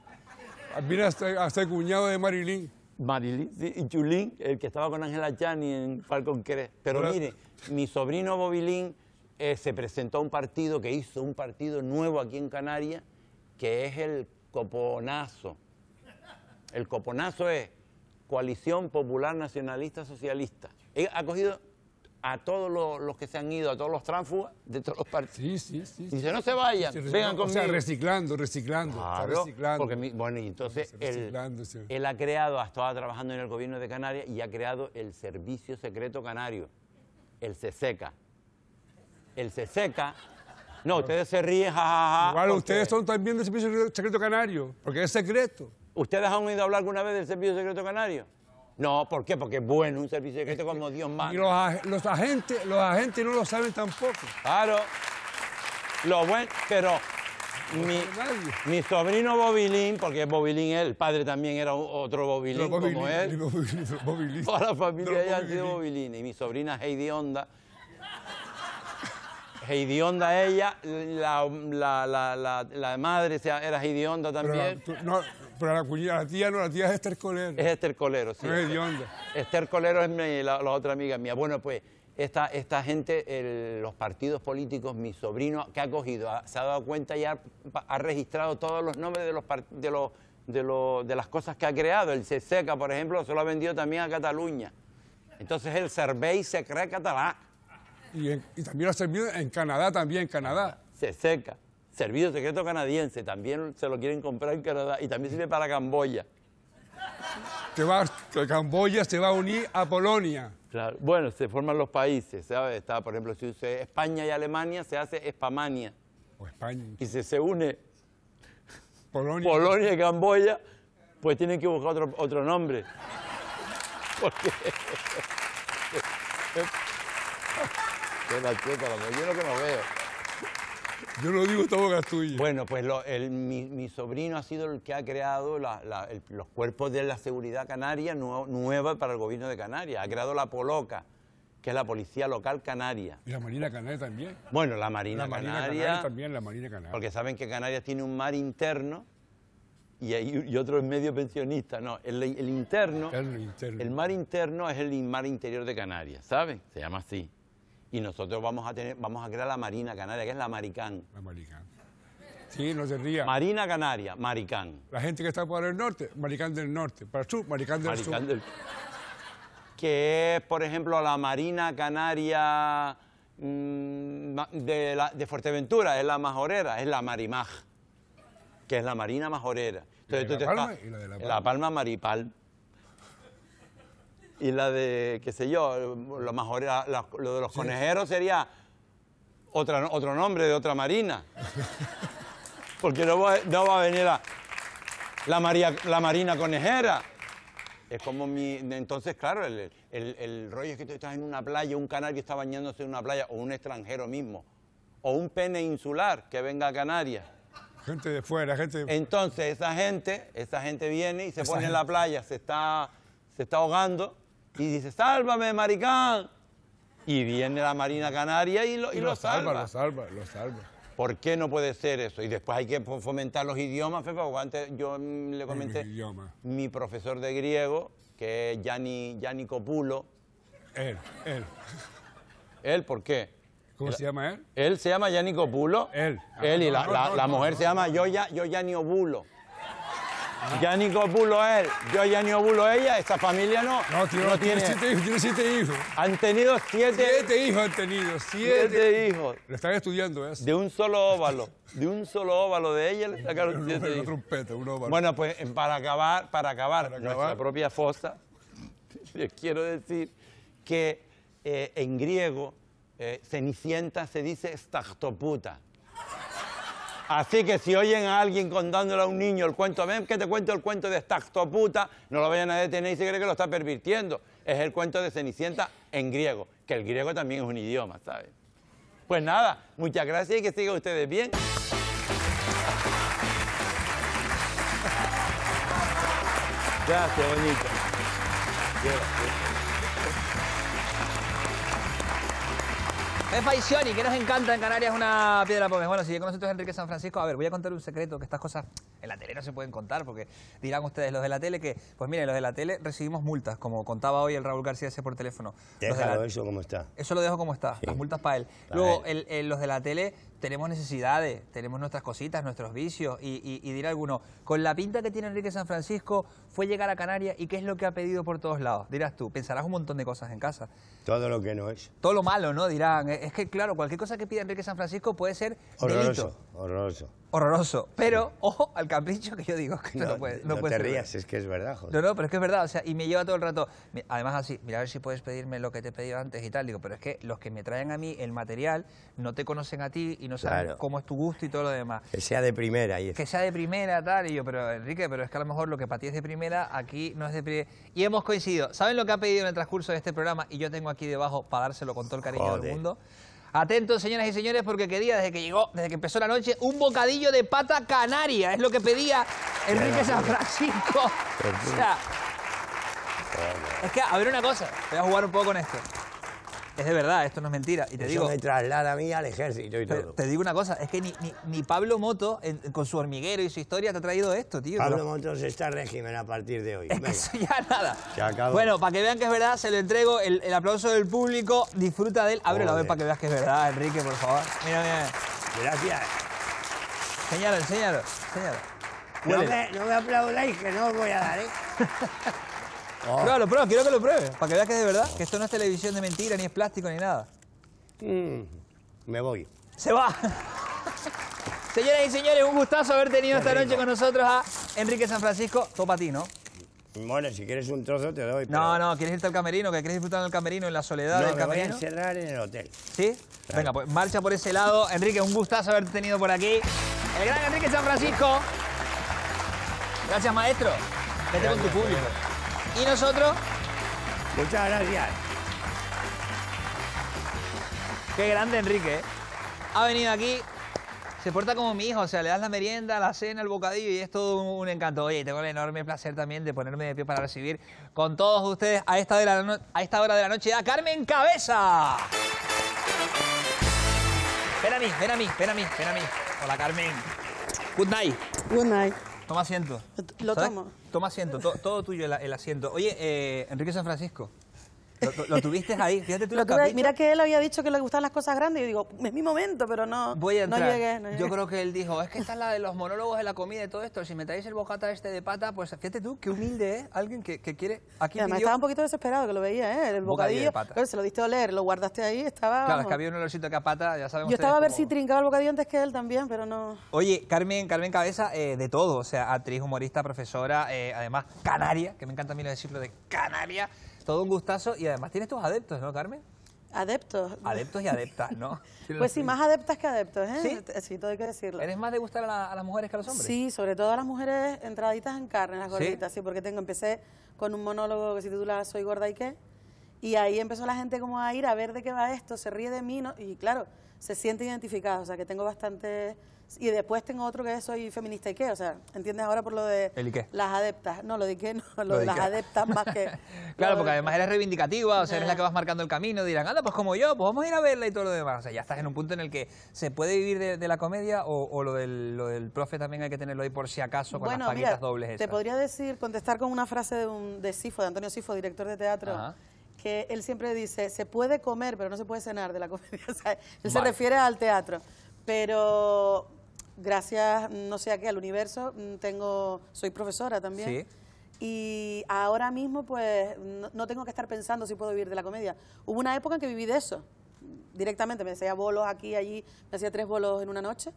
Ah, Mira, hasta, hasta el cuñado de Marilyn. Marilyn sí, y Chulín, el que estaba con Ángela Chani en Falcon Crest. Pero mire, mi sobrino Bobilín eh, se presentó a un partido que hizo un partido nuevo aquí en Canarias, que es el Coponazo. El Coponazo es Coalición Popular Nacionalista Socialista. Ha cogido a todos los, los que se han ido, a todos los tránsfugas de todos los partidos. Sí, sí, sí. Y dice, no se vayan, Sí, vengan o conmigo. sea, reciclando, reciclando. Claro, reciclando. porque mi- bueno, y entonces él, ha creado, estaba trabajando en el gobierno de Canarias y ha creado el Servicio Secreto Canario, el CSECA. El CSECA, no, ustedes se ríen, jajaja. Igual porque- ustedes son también del Servicio Secreto Canario, porque es secreto. ¿Ustedes han oído hablar alguna vez del Servicio Secreto Canario? No, ¿por qué? Porque es bueno, un servicio secreto como Dios Y manda. los, ag- los agentes, los agentes no lo saben tampoco. Claro. Lo bueno, pero mi, nadie. mi sobrino Bobilín, porque Bobilín, el padre también era otro Bobilín como él. Bobby Lee. Toda la familia ya han sido Lee. Bobilines. Y mi sobrina Heidi Honda. Heidionda ella, la, la, la, madre era Heidionda Pero la, también. no, pero la cuñada, la tía no, la tía es Esther Colero. Es Esther Colero, sí. No es hedionda. Esther Colero es mi- la, otra amiga mía. Bueno, pues esta, esta gente, el- los partidos políticos, mi sobrino que ha cogido, ha- se ha dado cuenta y ha, ha registrado todos los nombres de, los, de, los, de, los- de las cosas que ha creado. El Seca, por ejemplo, se lo ha vendido también a Cataluña. Entonces el Servei se cree catalán. Y, en- y también lo ha servido en Canadá, también en Canadá. Se seca. Servicio secreto canadiense, también se lo quieren comprar en Canadá y también sirve para Camboya. Te va, que Camboya se va a unir a Polonia. Claro. Bueno, se forman los países, ¿sabes? Está, por ejemplo, si use España y Alemania, se hace Espamania. O España. Y si se une Polonia. Polonia y Camboya, pues tienen que buscar otro, otro nombre. Porque... Qué la cheta, la yo lo que no veo. Yo lo digo esta boca es tuya. Bueno, pues lo- el- mi, mi sobrino ha sido el que ha creado la- la- el- los cuerpos de la seguridad canaria nueva para el gobierno de Canarias. Ha creado la Poloca, que es la policía local canaria. Y la Marina Canaria también. Bueno, la Marina, la Marina Canaria, Canaria también, la Marina Canaria. porque saben que Canarias tiene un mar interno y, hay- y otro es medio pensionista. No, el, el interno, Interno, interno. el mar interno es el mar interior de Canarias, ¿saben? Se llama así. Y nosotros vamos a tener, vamos a crear la Marina Canaria, que es la Maricán. La Maricán. Sí, no se ría. Marina Canaria, Maricán. la gente que está por el norte, Maricán del norte. Para el sur, Maricán del Maricán sur. del- Que es, por ejemplo, la Marina Canaria mm, de, la- de Fuerteventura, es la majorera, es la Marimaj, que es la Marina majorera. ¿Y la de tú La te Palma? ¿Y la de La La Palma? Palma Maripal. Y la de, qué sé yo, lo, majorera, la- lo de los conejeros sería otra, otro nombre de otra marina. Porque no va, no va a venir la, la, María, la Marina Conejera. Es como mi. Entonces, claro, el, el- el rollo es que tú estás en una playa, un canario está bañándose en una playa, o un extranjero mismo, o un pene insular que venga a Canarias. Gente de fuera, gente de... Entonces, esa gente, esa gente viene y se Esa pone en la playa, se está, se está ahogando y dice: ¡Sálvame, maricán! Y viene la Marina Canaria y lo, y lo salva. lo salva, lo salva. ¿Por qué no puede ser eso? Y después hay que fo- fomentar los idiomas, Fefa, porque antes yo mm, le comenté, mi profesor de griego, que es Gianni, Gianni Copulo, Él, él. él, ¿por qué? ¿Cómo se llama él? Él se llama Gianni Copulo. Él. Él y No, la, no, la- no, la no, mujer se llama no. yo, ya, yo Gianni Obulo. Él, yo Gianni Obulo ella, esa familia no, No, tío, no tiene tiene. siete hijos, tiene siete hijos. Han tenido siete, Siete hijos han tenido, siete. siete hijos. Lo están estudiando eso. De un solo óvalo, de un solo óvalo de ella le sacaron siete hijos. trompeta. Bueno, pues eh, para acabar, para acabar, Para nuestra acabar. propia fosa, les quiero decir que eh, en griego eh, cenicienta se dice stachtoputa. Así que si oyen a alguien contándole a un niño el cuento, ven que te cuento el cuento de stachtoputa, no lo vayan a detener y se cree que lo está pervirtiendo. Es el cuento de Cenicienta en griego, que el griego también es un idioma, ¿sabes? Pues nada, muchas gracias y que sigan ustedes bien. Gracias, bonito. Pepa y Sioni, que nos encanta en Canarias una piedra pómez. Bueno, si ya con nosotros Enrique San Francisco, a ver, voy a contar un secreto, que estas cosas en la tele no se pueden contar, porque dirán ustedes los de la tele que, pues miren, los de la tele recibimos multas, como contaba hoy el Raúl García ese por teléfono. Los de la- Déjalo eso como está. Eso lo dejo como está, las multas para él. Para Luego, él. el- el- los de la tele tenemos necesidades, tenemos nuestras cositas, nuestros vicios. Y, y- y dirá alguno, con la pinta que tiene Enrique San Francisco, fue llegar a Canarias y qué es lo que ha pedido por todos lados. Dirás tú, pensarás un montón de cosas en casa. Todo lo que no es. Todo lo malo, ¿no? Dirán. Es que, claro, cualquier cosa que pida Enrique San Francisco puede ser Horroroso, delito. Horroroso. Horroroso. Pero, ojo al capricho que yo digo, que no, puede, no no puede te ser rías, es que es verdad, joder. no, no, pero es que es verdad, o sea, y me lleva todo el rato. Además, así, mira a ver si puedes pedirme lo que te he pedido antes y tal. Digo, pero es que los que me traen a mí el material no te conocen a ti y no saben Claro. cómo es tu gusto y todo lo demás. Que sea de primera y Que sea de primera, tal. Y yo, pero Enrique, pero es que a lo mejor lo que para ti es de primera, aquí no es de primera. Y hemos coincidido. ¿Saben lo que ha pedido en el transcurso de este programa? Y yo tengo aquí debajo para dárselo con todo el cariño del mundo. Atentos, señoras y señores, porque quería, desde que llegó, desde que empezó la noche, un bocadillo de pata canaria. Es lo que pedía Enrique San Francisco. O sea, es que, a ver una cosa, voy a jugar un poco con esto. Es de verdad, esto no es mentira. Y te Eso digo, me traslada a mí al ejército y todo. te digo una cosa, es que ni, ni- ni Pablo Moto, en- con su hormiguero y su historia, te ha traído esto, tío. Pablo Pero- Montos está régimen a partir de hoy. Es que Venga. eso ya nada. Se acabó. Bueno, para que vean que es verdad, se lo entrego. El, el aplauso del público. Disfruta de él. Ábrelo a ver Joder. para que veas que es verdad, Enrique, por favor. Mira, mira. Gracias. Enséñalo, enséñalo. enséñalo. No me, no me aplaudáis que no os voy a dar, ¿eh? Oh, Pruébalo, pruébalo, quiero que lo pruebes. Para que veas que es de verdad. Que esto no es televisión de mentira, ni es plástico, ni nada. mm, me voy. Se va. Señoras y señores, un gustazo haber tenido esta noche con nosotros a Enrique San Francisco. Todo para ti, ¿no? Bueno, si quieres un trozo te doy. No, pero no, ¿quieres irte al camerino? ¿Que quieres disfrutar del camerino, en la soledad No, del me voy a camerino? encerrar en el hotel. ¿Sí? Venga, pues marcha por ese lado. Enrique, un gustazo haberte tenido por aquí. El gran Enrique San Francisco. Gracias, maestro. Vete con tu público. Y nosotros, Muchas gracias. qué grande Enrique, ¿eh? Ha venido aquí, se porta como mi hijo, o sea, le das la merienda, la cena, el bocadillo y es todo un encanto. Oye, tengo el enorme placer también de ponerme de pie para recibir con todos ustedes a esta, de la no- a esta hora de la noche a Carmen Cabeza. Ven a mí, ven a mí, ven a mí, ven a mí. Hola, Carmen. Good night. Good night. Toma asiento. Lo ¿Sabes? tomo. Toma asiento, to- todo tuyo el, el asiento. Oye, eh, Enrique San Francisco, lo, lo- lo tuviste ahí, fíjate tú Lo los tuve- caprichos. mira que él había dicho que le gustaban las cosas grandes y yo digo, es mi momento, pero no, Voy a no llegué. no Yo llegué. creo que él dijo, es que esta es la de los monólogos de la comida y todo esto. Si me traéis el bocata este de pata, pues fíjate tú, qué humilde es alguien que, que quiere... Aquí además pidió- estaba un poquito desesperado, que lo veía, ¿eh? El Bocadillo bocadillo. de pata. se lo diste a oler, lo guardaste ahí, estaba... Claro, es vamos. que había un olorcito que a pata, ya sabemos Yo estaba a ver ustedes si cómo- trincaba el bocadillo antes que él también, pero no... Oye, Carmen, Carmen Cabeza, eh, de todo, o sea, actriz, humorista, profesora, eh, además canaria, que me encanta a mí decirlo de canaria, todo un gustazo y además tienes tus adeptos, ¿no, Carmen? Adeptos. Adeptos y adeptas, ¿no? Pues sí, más adeptas que adeptos, ¿eh? ¿Sí? Sí, todo hay que decirlo. ¿Eres más de gustar a, la- a las mujeres que a los hombres? Sí, sobre todo a las mujeres entraditas en carne, las ¿Sí? gorditas, sí, porque tengo, empecé con un monólogo que se titula Soy gorda y qué, y ahí empezó la gente como a ir a ver de qué va esto, se ríe de mí, ¿no? y claro, se siente identificada, o sea, que tengo bastante... Y después tengo otro que es Soy feminista y qué, o sea, ¿entiendes ahora por lo de ¿El y qué? las adeptas? No, lo de qué, no, lo, Lo de las qué. adeptas más que... Claro, porque de- además eres reivindicativa, o sea, eres la que vas marcando el camino, dirán, anda, pues como yo, pues vamos a ir a verla y todo lo demás. O sea, ya estás en un punto en el que se puede vivir de, de la comedia o, o lo, del, lo del profe también hay que tenerlo ahí por si acaso con Bueno, las paguitas mira, dobles te podría decir, contestar con una frase de, un, de Sifo, de Antonio Sifo, director de teatro, Ajá. que él siempre dice, se puede comer, pero no se puede cenar de la comedia. O sea, él se refiere al teatro. Pero gracias, no sé a qué, al universo, mm, tengo, soy profesora también. Sí. Y ahora mismo, pues, no, no tengo que estar pensando si puedo vivir de la comedia. Hubo una época en que viví de eso, directamente. Me hacía bolos aquí, allí, me hacía tres bolos en una noche.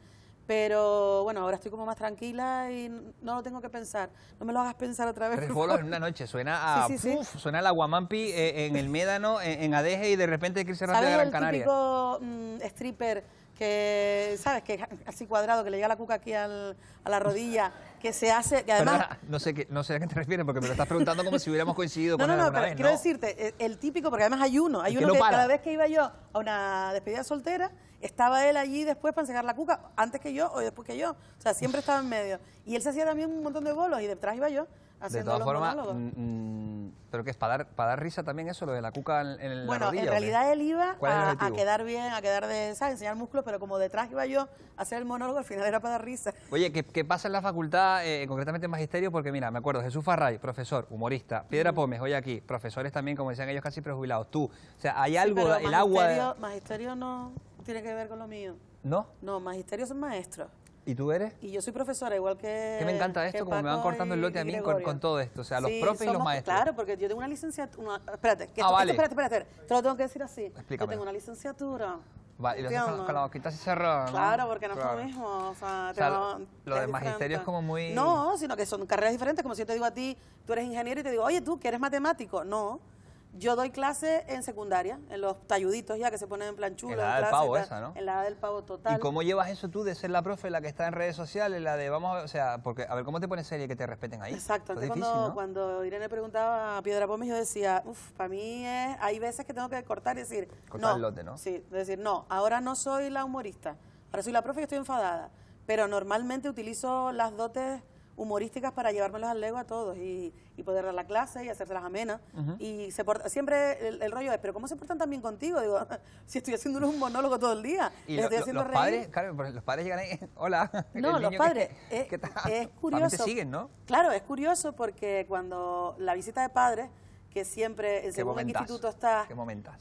Pero bueno, ahora estoy como más tranquila y no lo tengo que pensar. No me lo hagas pensar otra vez. Tres bolos en una noche, suena a, Sí, sí, sí. uf, suena a la Guamampi eh, en el Médano, en, en Adeje y de repente a ¿Sabes Gran el Canaria. típico mm, stripper que, ¿sabes? Que así cuadrado, que le llega la cuca aquí al- a la rodilla, que se hace, que además... No sé, qué, no sé a qué te refieres porque me lo estás preguntando como si hubiéramos coincidido No, con no, no, pero vez, quiero ¿no? decirte, el, el típico, porque además hay uno, hay El que uno no que, para. cada vez que iba yo a una despedida soltera, estaba él allí después para enseñar la cuca, antes que yo o después que yo. O sea, siempre estaba en medio. Y él se hacía también un montón de bolos y detrás iba yo De todas formas, mm, mm, ¿pero qué es? ¿Para dar, para dar risa también eso, lo de la cuca en, en la Bueno, rodilla? en realidad él iba ¿Cuál es el a, quedar bien, a quedar de, ¿sabes? Enseñar músculos, pero como detrás iba yo a hacer el monólogo, al final era para dar risa. Oye, ¿qué, qué pasa en la facultad, eh, concretamente en Magisterio? Porque mira, me acuerdo, Jesús Farray, profesor, humorista, Piedra Mm. Pómez, hoy aquí, profesores también, como decían ellos, casi prejubilados, tú. O sea, hay Sí, algo, pero el agua... de- Magisterio no tiene que ver con lo mío. ¿No? No, magisterio son maestros. ¿Y tú eres? Y yo soy profesora, igual que. Que me encanta esto, como me van cortando el lote a mí con, todo esto. O sea, los Sí, profes y los maestros. Claro, porque yo tengo una licenciatura. Espérate, que Ah, esto, vale. esto, espérate, espérate. Te lo tengo que decir así. Explícame. Yo tengo una licenciatura. Va, y lo haces con, la boquita así cerrada. Claro, porque no es Claro. lo mismo. O sea, O sea, lo- lo de magisterio es como muy- No, sino que son carreras diferentes. Como si yo te digo a ti, tú eres ingeniero y te digo, oye, tú, que eres matemático. No. Yo doy clase en secundaria, en los talluditos ya que se ponen en plan chulo. En la edad del pavo esa, ¿no? En la edad del pavo total. ¿Y cómo llevas eso tú de ser la profe, la que está en redes sociales, la de vamos a, o sea, porque a ver cómo te pones serie que te respeten ahí? Exacto, antes es cuando, cuando Irene preguntaba a Piedra Pómez, yo decía, uff, para mí es, hay veces que tengo que cortar y decir, Cortar no, el lote, ¿no? Sí, decir, no, ahora no soy la humorista, ahora soy la profe y estoy enfadada, pero normalmente utilizo las dotes humorísticas para llevármelos al Lego a todos y, y poder dar la clase y hacérselas amenas. Y se porta- siempre el, el rollo es, pero ¿cómo se portan tan bien contigo? Digo, si estoy haciendo un monólogo todo el día, Y les lo- estoy haciendo los reír. padres, claro, los padres llegan ahí, hola. No, los padres. que- es, curioso. te siguen, ¿no? Claro, es curioso porque cuando la visita de padres, que siempre, en según en qué instituto estás,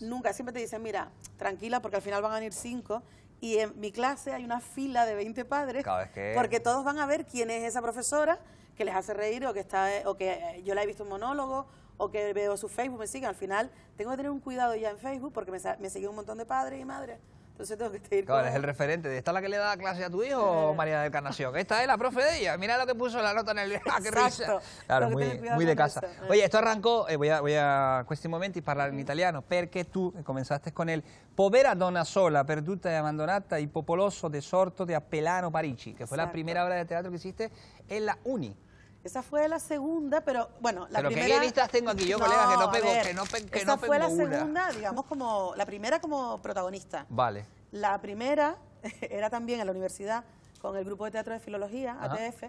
nunca, siempre te dicen, mira, tranquila porque al final van a venir cinco. Y en mi clase hay una fila de 20 padres que- porque todos van a ver quién es esa profesora que les hace reír o que está o que eh, yo la he visto en monólogo o que veo su Facebook, me siguen. Al final tengo que tener un cuidado ya en Facebook porque me, me siguen un montón de padres y madres. Entonces tengo que ir Claro, es el referente. ¿Esta es la que le da clase a tu hijo María del Encarnación? Esta es la profe de ella. Mira lo que puso la nota en el... ¡Ah, qué risa! Claro, muy, muy de casa. eso. Oye, esto arrancó, eh, voy, a, voy a questi momenti parlare in italiano, perché tu comenzaste con el Povera donna sola, perduta y abandonata y popoloso de sorto de Apelano Parigi, que fue la primera obra de teatro que hiciste en la Uni. Esa fue la segunda, pero bueno, la Pero ¿qué primera... guionistas tengo aquí yo, colega, que no pego- ver, que no pe- que esa no fue la una? segunda, digamos, como... La primera como protagonista. Vale. La primera era también en la universidad con el grupo de teatro de filología, Ajá. ATF,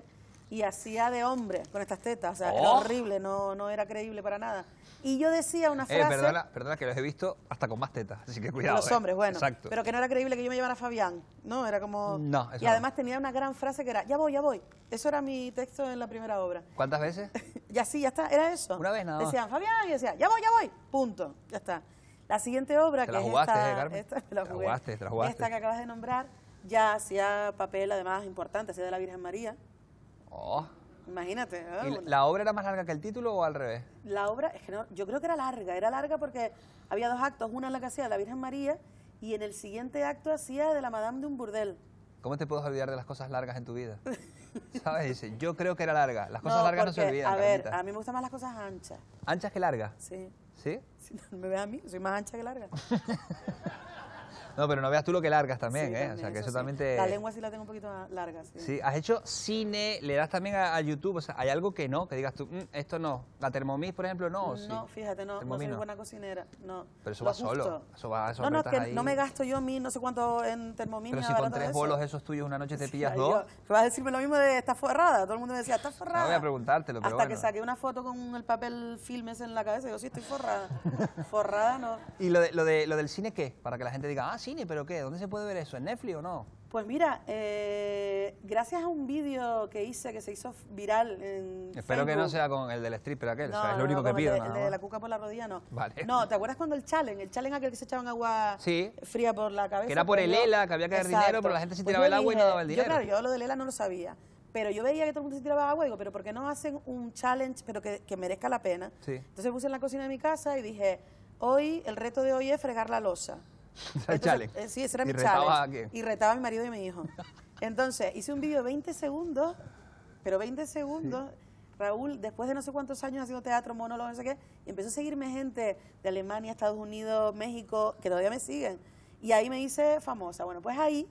y hacía de hombre con estas tetas. O sea, era Oh. horrible, no, no era creíble para nada. Y yo decía una Eh, frase... perdona, perdona, que los he visto hasta con más tetas, así que cuidado. los eh. hombres, bueno. Exacto. Pero que no era creíble que yo me llevara a Fabián, ¿no? Era como... No, eso Y no. además tenía una gran frase que era, ya voy, ya voy. Eso era mi texto en la primera obra. ¿Cuántas veces? Ya sí, ya está, era eso. Una vez nada más. Decían, Fabián, y decía, ya voy, ya voy, punto, ya está. La siguiente obra, Te que la es jugaste, esta, ¿eh, Carmen? esta, me la Te la jugué. jugaste, te la jugaste. Esta que acabas de nombrar, ya hacía papel además importante, hacía de la Virgen María. Oh. Imagínate. ¿no? ¿Y la- obra era más larga que el título o al revés? La obra, es que no, yo creo que era larga, era larga porque había dos actos, una en la que hacía de la Virgen María y en el siguiente acto hacía de la Madame de un burdel. ¿Cómo te puedes olvidar de las cosas largas en tu vida? ¿Sabes? Dice, yo creo que era larga. Las cosas No, largas no se porque, olvidan. A ver, Carlita. a mí me gustan más las cosas anchas, ¿Anchas que largas? sí. ¿Sí? Si no me ves a mí, soy más ancha que larga. No, pero no veas tú lo que largas también, Sí, ¿eh? o sea, que eso, también te... La lengua sí la tengo un poquito larga, sí. Sí, has hecho cine, le das también a, a YouTube, o sea, hay algo que no, que digas tú, "Mm, esto no. La Thermomix, por ejemplo, no. No, fíjate, no, no Thermomix soy no. buena cocinera, no. Pero eso Lo va solo, eso va- eso No, no, es que ahí. no me gasto yo mí no sé cuánto en Thermomix Pero si con tres bolos esos tuyos una noche te pillas dos, yo- vas a decirme lo mismo de está forrada. Todo el mundo me decía, está forrada. no voy a preguntártelo, pero Hasta bueno. que saqué una foto con el papel film ese en la cabeza. Digo, sí, estoy forrada. forrada no. ¿Y lo, de, lo, de, lo del cine qué? Para que la gente diga, ah, cine, pero ¿qué? ¿Dónde se puede ver eso? ¿En Netflix o no? Pues mira, eh, gracias a un vídeo que hice que se hizo viral en Espero que no sea con el del stripper aquel, No, o sea, es no, lo único no, que como el pido. de, el de la cuca por la rodilla, no. Vale. No, ¿te acuerdas cuando el challenge? El challenge aquel que se echaban agua Sí. fría por la cabeza. Que era por Pues el ELA, que había que dar dinero, pero la gente se Pues tiraba el agua y no daba el dinero. Yo, claro, yo lo del ELA no lo sabía. Pero yo veía que todo el mundo se tiraba agua y digo, pero ¿por qué no hacen un challenge, pero que, que merezca la pena? Sí. Entonces puse en la cocina de mi casa y dije, hoy, el reto de hoy es fregar la losa. Challenge. eh, sí, ese era ¿Y mi challenge. Y retaba a mi marido y a mi hijo. Entonces, hice un vídeo de 20 segundos, pero 20 segundos. Raúl, después de no sé cuántos años haciendo teatro, monólogo, no sé qué, y empezó a seguirme gente de Alemania, Estados Unidos, México, que todavía me siguen. Y ahí me hice famosa. Bueno, pues ahí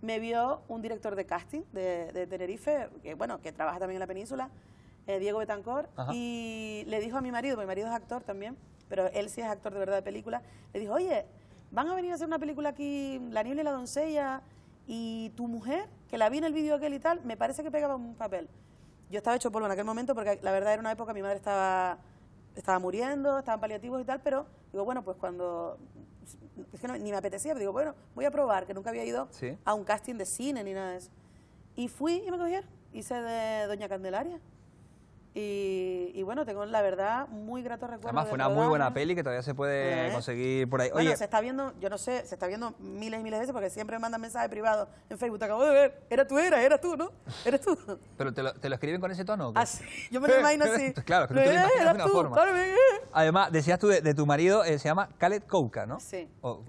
me vio un director de casting de, de Tenerife, que bueno, que trabaja también en la península, eh, Diego Betancor, Ajá. y le dijo a mi marido, mi marido es actor también, pero él sí es actor de verdad de película, le dijo, oye, van a venir a hacer una película aquí, La niebla y la doncella, y tu mujer, que la vi en el vídeo aquel y tal, me parece que pegaba un papel. Yo estaba hecho polvo en aquel momento porque la verdad era una época, mi madre estaba, estaba muriendo, estaban paliativos y tal, pero digo, bueno, pues cuando... Es que no- ni me apetecía, pero digo, bueno, voy a probar, que nunca había ido Sí. a un casting de cine ni nada de eso. Y fui y me cogieron. Hice de Doña Candelaria. Y, y bueno, tengo la verdad muy grato recuerdo. Además, fue una muy buena peli que todavía se puede Eh. conseguir por ahí. Bueno, Oye, se está viendo, yo no sé, se está viendo miles y miles de veces porque siempre me mandan mensajes privados en Facebook. Te acabo de ver. Era tú, era, era tú, ¿no? Eres tú. ¿pero te lo, te lo escriben con ese tono? Así. Yo me lo imagino así. Claro, que tú te lo Eh, imaginas de eras una tú, forma. Eh. Además, decías tú de, de tu marido, eh, se llama Khaled Kouka, ¿no? Sí. O-.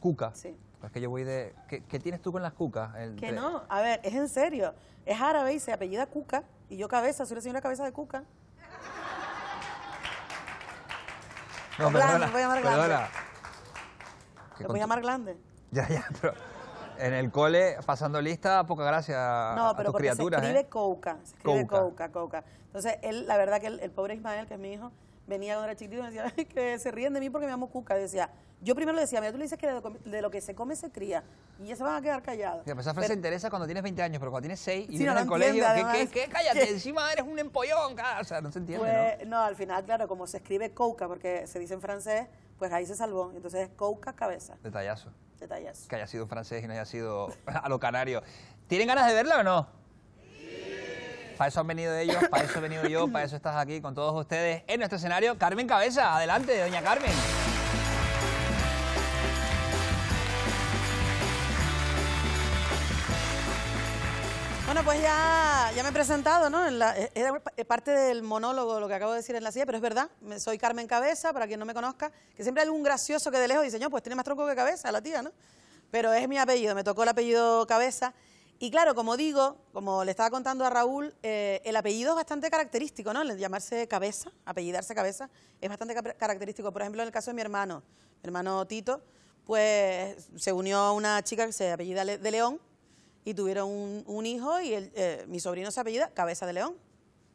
Cuca. Sí. Es que yo voy de... ¿Qué, qué tienes tú con las cucas? El- Que de- no, a ver, es en serio. Es árabe y se apellida Cuca. Y yo cabeza, soy la señora cabeza de Cuca. No, Glande, perdona, voy a llamar Glande. perdona. Que ¿Lo con voy a llamar Glande? Ya, ya, pero... En el cole, pasando lista, poca gracia No, a pero tus porque criaturas, se escribe ¿eh? Couca, se escribe Couca. Couca. Entonces, él, la verdad que el, el pobre Ismael, que es mi hijo, venía cuando era chiquitito y me decía, "Ay, que se ríen de mí porque me llamo Cuca. Y decía, Yo primero le decía, mira, tú le dices que de lo, que se come se cría. Y ya se van a quedar callados. Mira, pues esa frase interesa cuando tienes 20 años, pero cuando tienes 6 y Sí, no al colegio, ¿qué? Cállate, encima eres un empollón, cara. o sea, no se entiende, Pues, ¿no? al final, claro, como se escribe couca, porque se dice en francés, pues ahí se salvó. Entonces, couca, cabeza. ¿no? Detallazo. Detalles. Que haya sido un francés y no haya sido a lo canario. ¿Tienen ganas de verla o no? Para eso han venido ellos, para eso he venido yo, para eso estás aquí con todos ustedes en nuestro escenario. Carmen Cabeza, adelante, doña Carmen. Bueno, pues ya, ya me he presentado, ¿no? En la- eh, era eh, parte del monólogo lo que acabo de decir en la silla, pero es verdad. Soy Carmen Cabeza, para quien no me conozca, que siempre hay algún gracioso que de lejos dice, no, pues tiene más tronco que cabeza la tía, ¿no? Pero es mi apellido, me tocó el apellido Cabeza. Y claro, como digo, como le estaba contando a Raúl, eh, el apellido es bastante característico, ¿no? El llamarse Cabeza, apellidarse Cabeza, es bastante ca- característico. Por ejemplo, en el caso de mi hermano, mi hermano Tito, pues se unió a una chica que se apellida de León, y tuvieron un, un hijo y eh, mi sobrino se apellida Cabeza de León.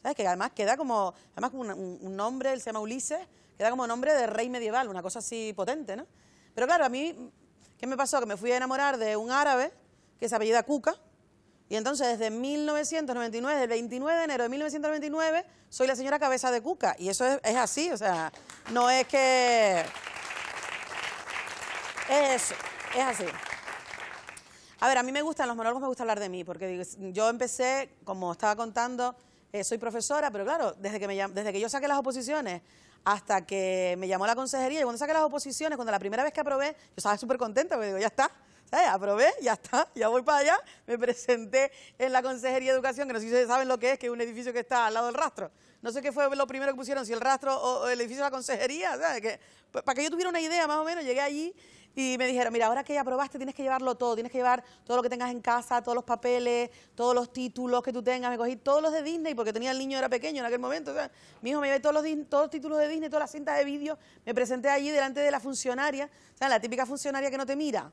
¿Sabes? Que además queda como, además como un, nombre, él se llama Ulises, queda como nombre de rey medieval, una cosa así potente, ¿no? Pero claro, a mí, ¿qué me pasó? Que me fui a enamorar de un árabe que se apellida Cuca, y entonces desde 1999, desde el 29 de enero de 1999, soy la señora Cabeza de Cuca, y eso es, es así, o sea, no es que... Es eso, es así. A ver, a mí me gustan los monólogos, me gusta hablar de mí, porque yo empecé, como estaba contando, eh, soy profesora, pero claro, desde que, me, desde que yo saqué las oposiciones hasta que me llamó la consejería, y cuando saqué las oposiciones, cuando la primera vez que aprobé, yo estaba súper contenta, porque digo, ya está, ¿sabes? Aprobé, ya está, ya voy para allá, me presenté en la Consejería de Educación, que no sé si ustedes saben lo que es, que es un edificio que está al lado del rastro. No sé qué fue lo primero que pusieron, si el rastro o, el edificio de la consejería, ¿sabes? Para que yo tuviera una idea más o menos, llegué allí y me dijeron, mira, ahora que ya aprobaste tienes que llevarlo todo, tienes que llevar todo lo que tengas en casa, todos los papeles, todos los títulos que tú tengas. Me cogí todos los de Disney porque tenía el niño, era pequeño en aquel momento. mi hijo me llevé todos los, todos los títulos de Disney, todas las cintas de vídeo. Me presenté allí delante de la funcionaria, o la típica funcionaria que no te mira,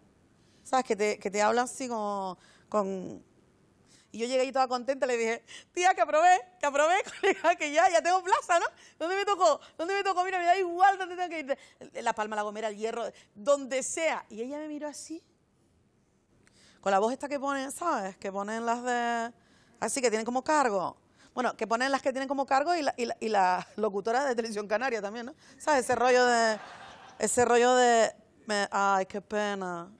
¿sabes? Que te, que te así con... Y yo llegué ahí toda contenta, le dije, tía, que aprobé, que aprobé, colega, que ya, ya tengo plaza, ¿no? ¿Dónde me tocó? ¿Dónde me tocó? Mira, me da igual dónde tengo que ir. La Palma, La Gomera, El Hierro, donde sea. Y ella me miró así, con la voz esta que ponen, ¿sabes? Que ponen las de... Así, que tienen como cargo. Bueno, que ponen las que tienen como cargo y la, y la, y la locutora de Televisión Canaria también, ¿no? ¿Sabes? Ese rollo de... Ese rollo de... me- ay, qué pena.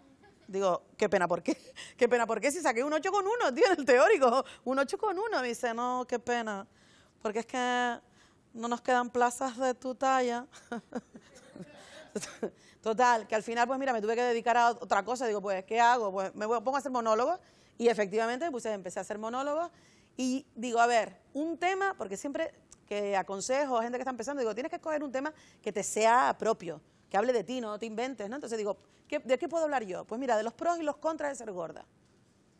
Digo, qué pena, ¿por qué? Qué pena, ¿por qué? Si saqué un 8 con 1, tío, en el teórico. Un 8 con 1. Me dice, no, qué pena. Porque es que no nos quedan plazas de tu talla. Total, que al final, pues mira, me tuve que dedicar a otra cosa. Digo, pues, ¿qué hago? Pues me pongo a hacer monólogos. Y efectivamente me puse, empecé a hacer monólogos. Y digo, a ver, un tema, porque siempre que aconsejo a gente que está empezando, digo, tienes que escoger un tema que te sea propio, que hable de ti, no te inventes, ¿no? Entonces digo, ¿qué- ¿de qué puedo hablar yo? Pues mira, de los pros y los contras de ser gorda.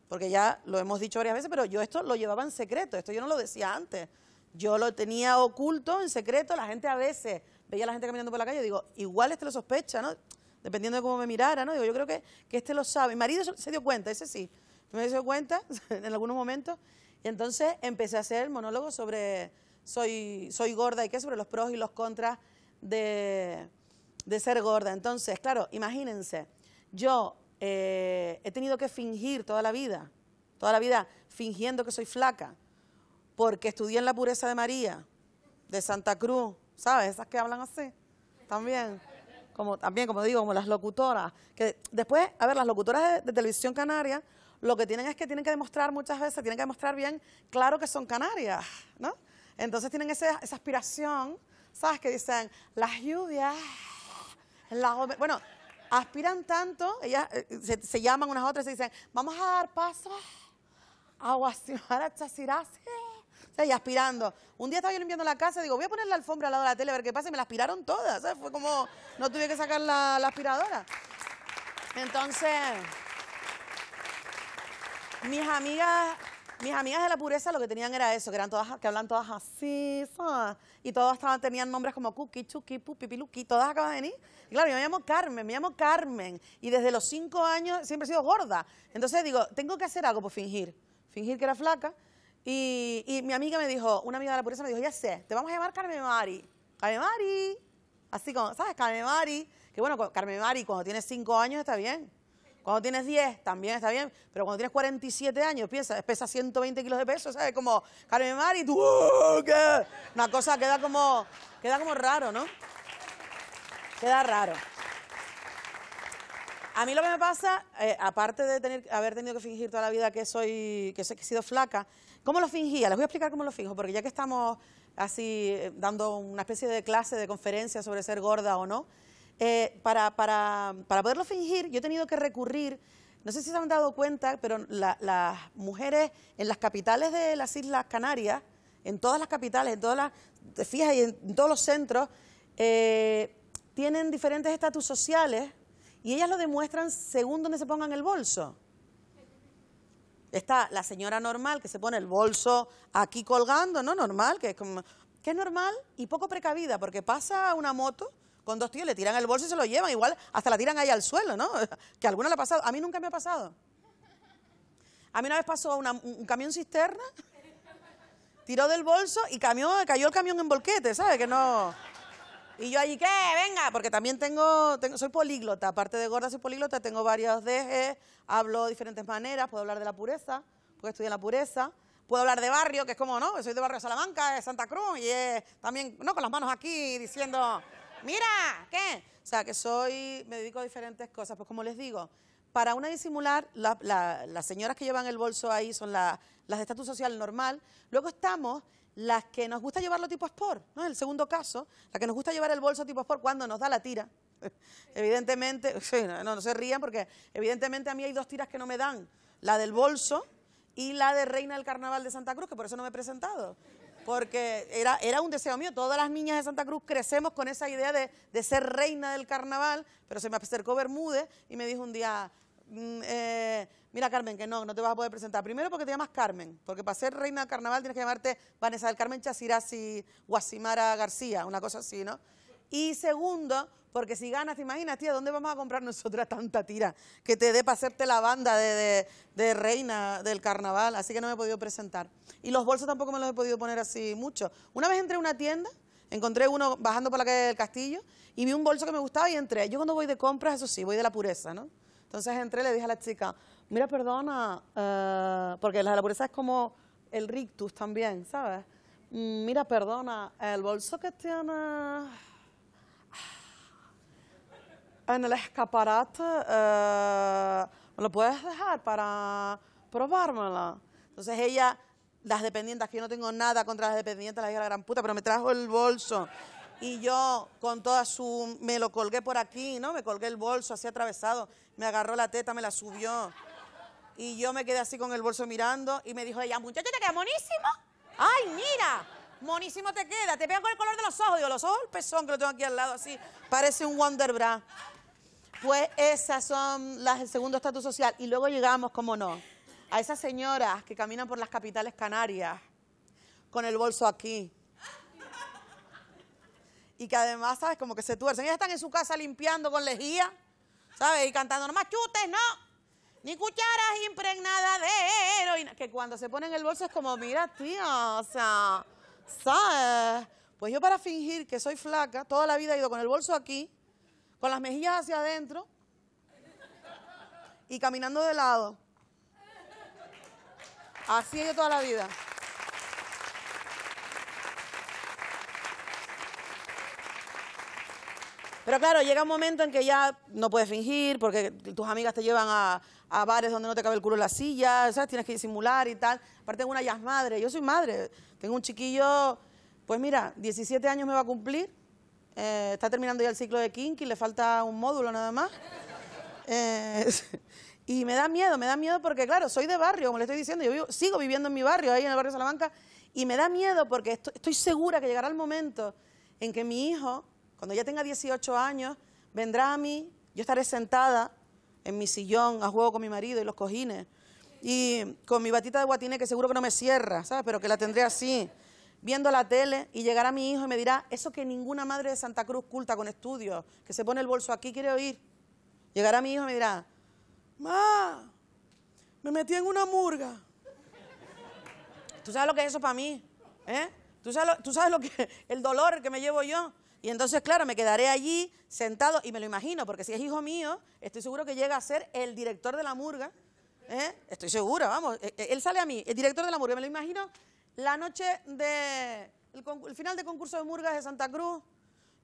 Porque ya lo hemos dicho varias veces, pero yo esto lo llevaba en secreto, esto yo no lo decía antes. Yo lo tenía oculto, en secreto, la gente a veces veía a la gente caminando por la calle y digo, igual este lo sospecha, ¿no? Dependiendo de cómo me mirara, ¿no? Digo, yo creo que, que este lo sabe. Mi marido se dio cuenta, ese sí, me dio cuenta en algunos momentos. Y entonces empecé a hacer monólogos sobre soy, soy gorda y qué, sobre los pros y los contras de, de ser gorda. Entonces, claro, imagínense, yo eh, he tenido que fingir toda la vida, toda la vida fingiendo que soy flaca, porque estudié en la pureza de María, de Santa Cruz, ¿sabes? Esas que hablan así, también. Como, también, como digo, como las locutoras. Que después, a ver, las locutoras de, televisión canaria, lo que tienen es que tienen que demostrar muchas veces, tienen que demostrar bien, claro que son canarias, ¿no? Entonces tienen esa aspiración, ¿sabes? Que dicen, las lluvias, la gome-". bueno, aspiran tanto, ellas eh, se, llaman unas a otras y dicen, vamos a dar paso a Guasimara Chasirase. O sea, y aspirando. Un día estaba yo limpiando la casa y digo, voy a poner la alfombra al lado de la tele a ver qué pasa y me la aspiraron todas. Fue como, no tuve que sacar la, la aspiradora. Entonces, mis amigas, mis amigas de la pureza lo que tenían era eso, que eran todas, que hablan todas así, y todas estaban, tenían nombres como Cookie, Chucky, Pupi, Piluki, todas acaban de venir. Y claro, yo me llamo Carmen, me llamo Carmen, y desde los cinco años siempre he sido gorda. Entonces digo, tengo que hacer algo por fingir, fingir que era flaca. Y, mi amiga me dijo, una amiga de la pureza me dijo, ya sé, te vamos a llamar Carmen Mari. Carmen Mari. Así como, ¿sabes? Carmen Mari. Que bueno, Carmen Mari, cuando tienes 5 años está bien. Cuando tienes 10 también está bien. Pero cuando tienes 47 años, piensa, pesa 120 kilos de peso, ¿sabes? Como Carmen Mari, tú, ¡oh, qué! Una cosa queda como, queda como raro, ¿no? Queda raro. A mí lo que me pasa, eh, aparte de tener, haber tenido que fingir toda la vida que soy, que, soy- que he sido flaca, ¿cómo lo fingía? Les voy a explicar cómo lo finjo, porque ya que estamos así eh, dando una especie de clase, de conferencia sobre ser gorda o no, eh, para, para, para poderlo fingir yo he tenido que recurrir, no sé si se han dado cuenta, pero la- las mujeres en las capitales de las Islas Canarias, en todas las capitales, en todas las, te fijas, y en, en todos los centros, eh, tienen diferentes estatus sociales y ellas lo demuestran según donde se pongan el bolso. Está la señora normal que se pone el bolso aquí colgando, ¿no? Normal, que es como que es normal y poco precavida, porque pasa una moto con dos tíos, le tiran el bolso y se lo llevan, igual hasta la tiran ahí al suelo, ¿no? Que a alguna le ha pasado, a mí nunca me ha pasado. A mí una vez pasó un camión cisterna, tiró del bolso y camió, cayó el camión en volquete, ¿sabes? Que no... Y yo allí, ¿qué? Venga, porque también tengo, tengo- soy políglota, aparte de gorda soy políglota, tengo varios dejes, hablo de diferentes maneras, puedo hablar de la pureza, porque estudié la pureza, puedo hablar de barrio, que es como, ¿no? Soy de barrio Salamanca, de Santa Cruz, y es también, ¿no? Con las manos aquí diciendo, mira, ¿qué? O sea, que soy, me dedico a diferentes cosas, pues como les digo, para una disimular, la- la- las señoras que llevan el bolso ahí son la- las de estatus social normal. Luego estamos las que nos gusta llevarlo tipo sport, ¿no? El segundo caso, la que nos gusta llevar el bolso tipo sport cuando nos da la tira. Evidentemente, sí, no, no se rían porque evidentemente a mí hay dos tiras que no me dan, la del bolso y la de Reina del Carnaval de Santa Cruz, que por eso no me he presentado. Porque era, era un deseo mío. Todas las niñas de Santa Cruz crecemos con esa idea de, de ser reina del carnaval, pero se me acercó Bermúdez y me dijo un día, mm, eh, mira Carmen, que no, no te vas a poder presentar. Primero porque te llamas Carmen, porque para ser reina del carnaval tienes que llamarte Vanessa del Carmen Chasirasi Guasimara García, una cosa así, ¿no? Y segundo, porque si ganas, te imaginas, tía, ¿dónde vamos a comprar nosotras tanta tira que te dé para hacerte la banda de, reina del carnaval? Así que no me he podido presentar. Y los bolsos tampoco me los he podido poner así mucho. Una vez entré a una tienda, encontré uno bajando por la calle del Castillo y vi un bolso que me gustaba y entré. Yo cuando voy de compras, eso sí, voy de la pureza, ¿no? Entonces entré y le dije a la chica, mira, perdona, eh, porque la la pureza es como el rictus también, ¿sabes? Mm, Mira, perdona, el bolso que tiene en el escaparate, eh, ¿me lo puedes dejar para probármela? Entonces ella, las dependientes, que yo no tengo nada contra las dependientes, la hija de la gran puta, pero me trajo el bolso. Y yo con toda su, me lo colgué por aquí, ¿no? Me colgué el bolso así atravesado, me agarró la teta, me la subió. Y yo me quedé así con el bolso mirando y me dijo ella, muchacho, te queda monísimo. Ay, mira, monísimo te queda, te pega con el color de los ojos. Digo, los ojos, el pezón que lo tengo aquí al lado así, parece un Wonder Bra. Pues esas son las del segundo estatus social. Y luego llegamos, como no, a esas señoras que caminan por las capitales canarias con el bolso aquí. Y que además, ¿sabes? Como que se tuercen. Ellas están en su casa limpiando con lejía, ¿sabes? Y cantando, no más chutes, no. Ni cucharas impregnadas de heroína. Que cuando se ponen el bolso es como, mira, tía, o sea, ¿sabes? Pues yo para fingir que soy flaca, toda la vida he ido con el bolso aquí, con las mejillas hacia adentro y caminando de lado. Así ido toda la vida. Pero claro, llega un momento en que ya no puedes fingir porque tus amigas te llevan a, a bares donde no te cabe el culo en la silla, ¿sabes? Tienes que disimular y tal. Aparte tengo una ya es madre, yo soy madre. Tengo un chiquillo, pues mira, 17 años me va a cumplir. Eh, está terminando ya el ciclo de Kinky, le falta un módulo nada más. Eh, y me da miedo, me da miedo porque, claro, soy de barrio, como le estoy diciendo, yo vivo- sigo viviendo en mi barrio, ahí en el barrio Salamanca, y me da miedo porque esto- estoy segura que llegará el momento en que mi hijo, cuando ya tenga 18 años, vendrá a mí, yo estaré sentada en mi sillón a juego con mi marido y los cojines, y con mi batita de guatine que seguro que no me cierra, ¿sabes? Pero que la tendré así, viendo la tele, y llegará mi hijo y me dirá, eso que ninguna madre de Santa Cruz culta con estudios, que se pone el bolso aquí, quiere oír. Llegará mi hijo y me dirá, Ma, me metí en una murga. ¿Tú sabes lo que es eso para mí? ¿Eh? ¿Tú sabes, tú sabes lo que, el dolor que me llevo yo? Y entonces, claro, me quedaré allí sentado y me lo imagino, porque si es hijo mío, estoy seguro que llega a ser el director de la murga. ¿eh? Estoy segura, vamos. Eh, eh, Él sale a mí, el director de la murga. Me lo imagino la noche de. El, el final de concurso de murgas de Santa Cruz.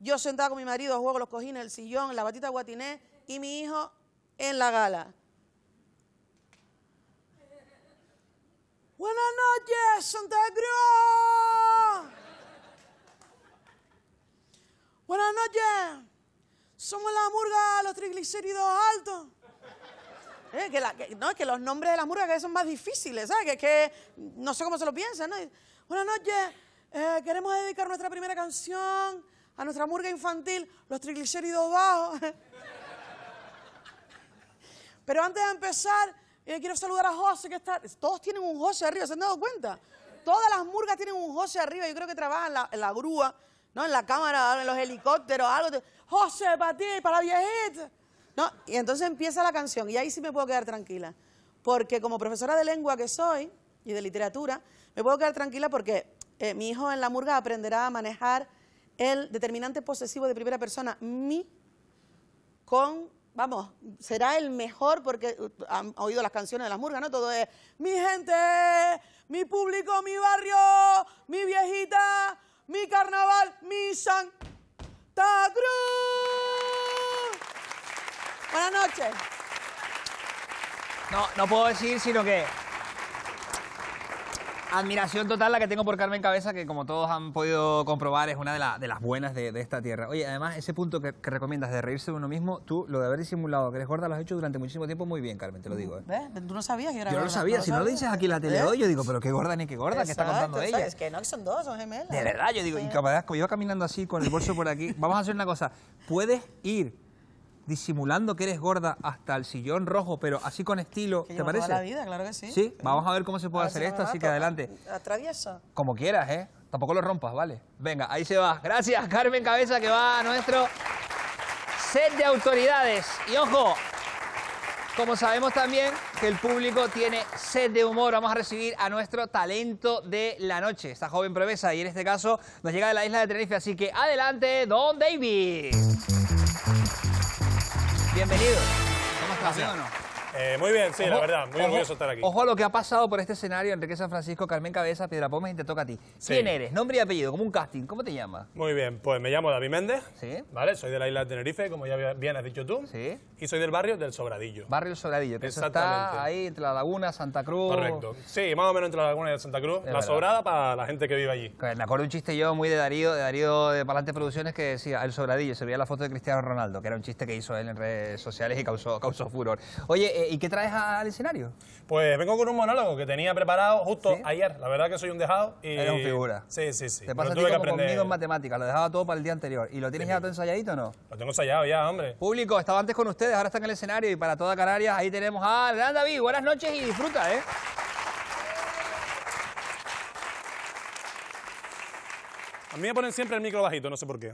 Yo sentada con mi marido, juego los cojines, el sillón, la batita guatiné y mi hijo en la gala. Buenas noches, Santa Cruz. Buenas noches. Somos la murga, los triglicéridos altos. Eh, que la- que- no, es que los nombres de las murgas son más difíciles, ¿sabes? Que, que no sé cómo se lo piensan, ¿no? Buenas noches. eh, queremos dedicar nuestra primera canción a nuestra murga infantil, los triglicéridos bajos. Pero antes de empezar, eh, quiero saludar a José, que está... Todos tienen un José arriba, ¿se han dado cuenta? Todas las murgas tienen un José arriba. Yo creo que trabajan en la, en la grúa, ¿no? En la cámara, en los helicópteros, algo. José, para ti, para la viejita. ¿No? Y entonces empieza la canción y ahí sí me puedo quedar tranquila. Porque como profesora de lengua que soy y de literatura, me puedo quedar tranquila porque eh, mi hijo en la murga aprenderá a manejar el determinante posesivo de primera persona, mi, con, vamos, será el mejor porque uh, han oído las canciones de las murgas, ¿no? Todo es mi gente, mi público, mi barrio, mi viejita, mi carnaval, mi Santa Cruz. Buenas noches. No, no puedo decir, sino que. Admiración total la que tengo por Carmen Cabeza, que como todos han podido comprobar es una de, la- de las buenas de, de esta tierra. Oye, además, ese punto que, que recomiendas de reírse de uno mismo, tú lo de haber disimulado que eres gorda lo has hecho durante muchísimo tiempo muy bien, Carmen, te lo digo. ¿eh? ¿Ves? Tú no sabías que era Yo no lo sabía, si no lo dices aquí en la tele hoy, yo digo, pero qué gorda ni qué gorda, que está contando ella. ¿sabes? Que no, que son dos, son gemelas. De verdad, yo digo, y como iba caminando así con el bolso por aquí, vamos a hacer una cosa, puedes ir disimulando que eres gorda hasta el sillón rojo, pero así con estilo, Que ¿te parece? toda la vida, claro que sí. Sí, vamos a ver cómo se puede hacer si esto, así que adelante. Atraviesa. Como quieras, ¿eh? Tampoco lo rompas, ¿vale? Venga, ahí se va. Gracias, Carmen Cabeza, que va a nuestro set de autoridades. Y ojo, como sabemos también que el público tiene sed de humor, vamos a recibir a nuestro talento de la noche, esta joven promesa, y en este caso nos llega de la isla de Tenerife, así que adelante, Don David. Bienvenido. ¿Cómo estás? ¿Bien o no? Eh, muy bien, sí, la verdad, muy ojo, orgulloso de estar aquí. Ojo a lo que ha pasado por este escenario, Enrique San Francisco, Carmen Cabeza, Piedra Pómez, y te toca a ti. Sí. ¿Quién eres? Nombre y apellido, como un casting. ¿Cómo te llamas? Muy bien, pues me llamo David Méndez, Sí. ¿vale? Soy de la isla de Tenerife, como ya bien has dicho tú. Sí. Y soy del barrio del Sobradillo. Barrio El Sobradillo, que eso está Exactamente. ahí entre la Laguna, Santa Cruz. Correcto. Sí, más o menos entre la Laguna y Santa Cruz. Es la verdad. sobrada para la gente que vive allí. Me acuerdo un chiste yo muy de Darío, de Darío de Palante Producciones, que decía El Sobradillo, se veía la foto de Cristiano Ronaldo, que era un chiste que hizo él en redes sociales y causó, causó furor. Oye, eh, ¿y qué traes al escenario? Pues vengo con un monólogo que tenía preparado justo ¿Sí? ayer. La verdad que soy un dejado y... Eres un figura. Sí, sí, sí. Te pasa a tuve que aprender. conmigo en matemáticas, lo dejaba todo para el día anterior. ¿Y lo tienes ya todo ensayadito o no? Lo tengo ensayado ya, hombre. Público, estaba antes con ustedes, ahora está en el escenario y para toda Canarias ahí tenemos al gran David. Buenas noches y disfruta, ¿eh? A mí me ponen siempre el micro bajito, no sé por qué.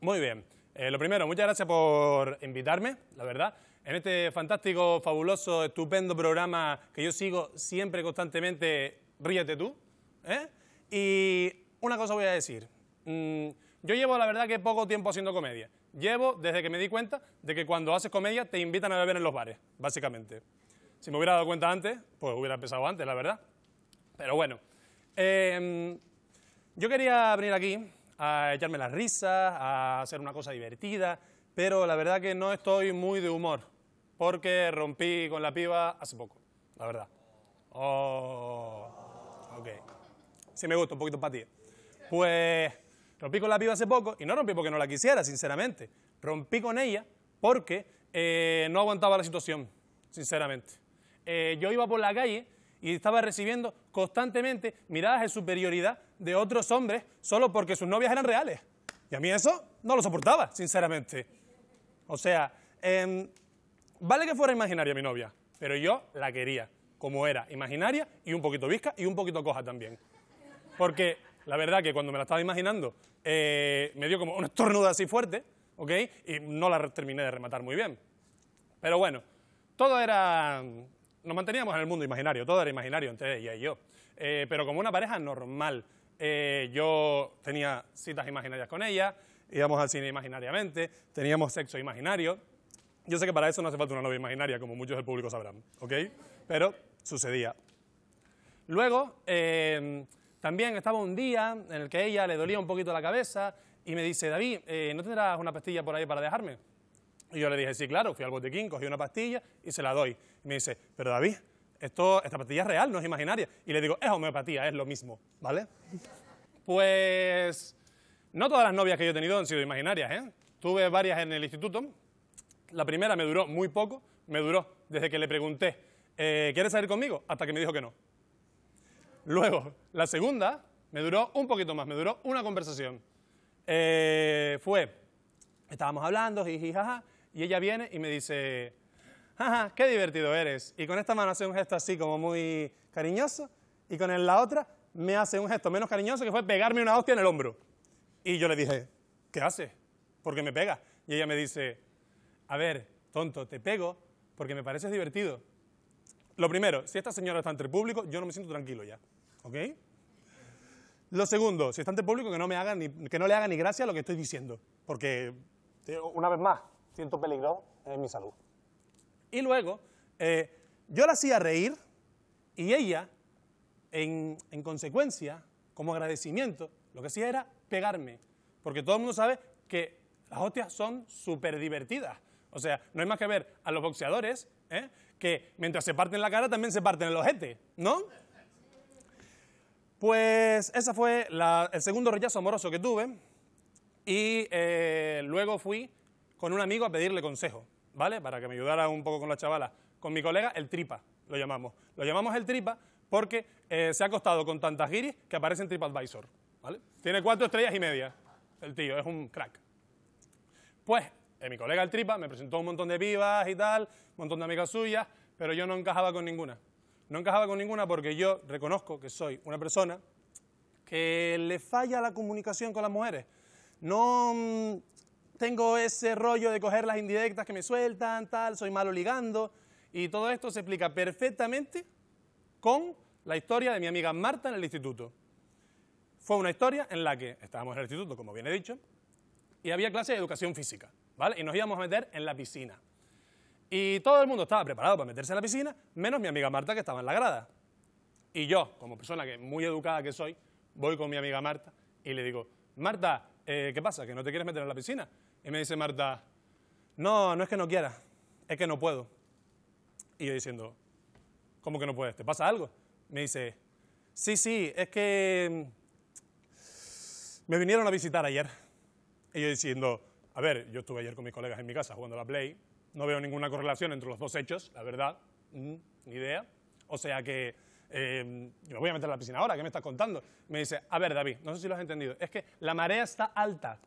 Muy bien. Eh, lo primero, muchas gracias por invitarme, la verdad, en este fantástico, fabuloso, estupendo programa que yo sigo siempre, constantemente, Ríete tú. ¿eh? Y una cosa voy a decir. Mm, yo llevo, la verdad, que poco tiempo haciendo comedia. Llevo desde que me di cuenta de que cuando haces comedia te invitan a beber en los bares, básicamente. Si me hubiera dado cuenta antes, pues hubiera empezado antes, la verdad. Pero bueno. em, yo quería venir aquí a echarme las risas, a hacer una cosa divertida, pero la verdad que no estoy muy de humor, porque rompí con la piba hace poco, la verdad. Oh, ok. Sí me gusta, un poquito empatía. Pues rompí con la piba hace poco, y no rompí porque no la quisiera, sinceramente. Rompí con ella porque eh, no aguantaba la situación, sinceramente. Eh, yo iba por la calle y estaba recibiendo constantemente miradas de superioridad de otros hombres solo porque sus novias eran reales. Y a mí eso no lo soportaba, sinceramente. O sea, em, vale que fuera imaginaria mi novia, pero yo la quería como era, imaginaria y un poquito visca y un poquito coja también. Porque la verdad que cuando me la estaba imaginando eh, me dio como un estornudo así fuerte, ¿ok? Y no la terminé de rematar muy bien. Pero bueno, todo era... Nos manteníamos en el mundo imaginario, todo era imaginario entre ella y yo. Eh, pero como una pareja normal. Eh, yo tenía citas imaginarias con ella, íbamos al cine imaginariamente, teníamos sexo imaginario. Yo sé que para eso no hace falta una novia imaginaria, como muchos del público sabrán, ¿ok? Pero sucedía. Luego, eh, también estaba un día en el que ella le dolía un poquito la cabeza y me dice, David, eh, ¿no tendrás una pastilla por ahí para dejarme? Y yo le dije, sí, claro, fui al botequín, cogí una pastilla y se la doy. Y me dice, pero David, esto, esta pastilla es real, no es imaginaria. Y le digo, es homeopatía, es lo mismo, ¿vale? Pues no todas las novias que yo he tenido han sido imaginarias, ¿eh? Tuve varias en el instituto. La primera me duró muy poco, me duró desde que le pregunté, eh, ¿quieres salir conmigo? Hasta que me dijo que no. Luego, la segunda me duró un poquito más, me duró una conversación. Eh, fue, estábamos hablando, jiji, jaja, y ella viene y me dice, jaja, qué divertido eres. Y con esta mano hace un gesto así como muy cariñoso, y con la otra me hace un gesto menos cariñoso que fue pegarme una hostia en el hombro. Y yo le dije, ¿qué haces? ¿Por qué me pega? Y ella me dice, a ver, tonto, te pego porque me pareces divertido. Lo primero, si esta señora está entre público, yo no me siento tranquilo ya. ¿Ok? Lo segundo, si está ante público, que no, me haga ni, que no le haga ni gracia lo que estoy diciendo. Porque, una vez más, siento peligro en mi salud. Y luego, eh, yo la hacía reír y ella, en, en consecuencia, como agradecimiento, lo que hacía era pegarme. Porque todo el mundo sabe que las hostias son súper divertidas. O sea, no hay más que ver a los boxeadores, ¿eh? que mientras se parten la cara también se parten el ojete, ¿no? Pues ese fue el segundo rechazo amoroso que tuve y eh, luego fui con un amigo a pedirle consejo, ¿vale? Para que me ayudara un poco con la chavala. Con mi colega, el tripa, lo llamamos. Lo llamamos el tripa porque eh, se ha acostado con tantas giris que aparece en TripAdvisor, ¿vale? Tiene cuatro estrellas y media, el tío, es un crack. Pues eh, mi colega el Tripa me presentó un montón de pibas y tal, un montón de amigas suyas, pero yo no encajaba con ninguna. No encajaba con ninguna porque yo reconozco que soy una persona que le falla la comunicación con las mujeres. No mm, tengo ese rollo de coger las indirectas que me sueltan, tal, soy malo ligando. Y todo esto se explica perfectamente con la historia de mi amiga Marta en el instituto. Fue una historia en la que estábamos en el instituto, como bien he dicho, y había clase de educación física, ¿vale? Y nos íbamos a meter en la piscina. Y todo el mundo estaba preparado para meterse en la piscina, menos mi amiga Marta que estaba en la grada. Y yo, como persona que muy educada que soy, voy con mi amiga Marta y le digo, Marta, eh, ¿qué pasa? ¿Que no te quieres meter en la piscina? Y me dice Marta, no, no es que no quiera, es que no puedo. Y yo diciendo, ¿cómo que no puedes? ¿Te pasa algo? Me dice, sí, sí, es que mm, me vinieron a visitar ayer. Y yo diciendo, a ver, yo estuve ayer con mis colegas en mi casa jugando a la Play, no veo ninguna correlación entre los dos hechos, la verdad, mm, ni idea. O sea que eh, yo me voy a meter a la piscina ahora, ¿qué me estás contando? Me dice, a ver, David, no sé si lo has entendido, es que la marea está alta.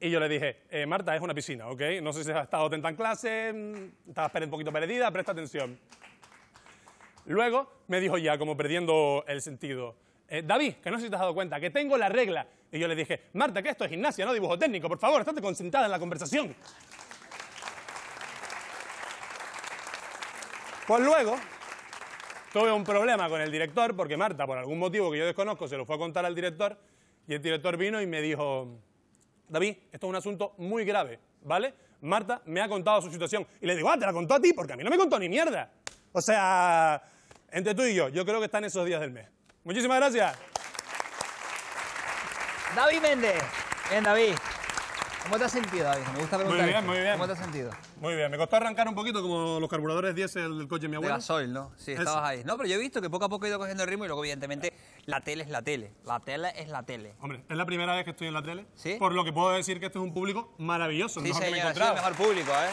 Y yo le dije, eh, Marta, es una piscina, ¿ok? No sé si has estado atenta en clase, mm, estabas un poquito perdida, presta atención. Luego me dijo ya, como perdiendo el sentido, "Eh, David, que no sé si te has dado cuenta, que tengo la regla. Y yo le dije, Marta, que esto es gimnasia, no dibujo técnico, por favor, estate concentrada en la conversación. Pues luego tuve un problema con el director, porque Marta, por algún motivo que yo desconozco, se lo fue a contar al director, y el director vino y me dijo, David, esto es un asunto muy grave, ¿vale? Marta me ha contado su situación. Y le digo, ah, te la contó a ti, porque a mí no me contó ni mierda. O sea, entre tú y yo, yo creo que está en esos días del mes. Muchísimas gracias. David Méndez. Bien, David. ¿Cómo te has sentido, David? Me gusta preguntar. bien, esto. muy bien. ¿Cómo te has sentido? Muy bien, me costó arrancar un poquito como los carburadores diésel del coche de mi De abuelo. gasoil, ¿no? Sí, Eso. estabas ahí. No, pero yo he visto que poco a poco he ido cogiendo el ritmo y luego, evidentemente, la tele es la tele. La tele es la tele. Hombre, es la primera vez que estoy en la tele. ¿Sí? Por lo que puedo decir que este es un público maravilloso. Sí, mejor que me he ha sido el encontrado. mejor público, ¿eh?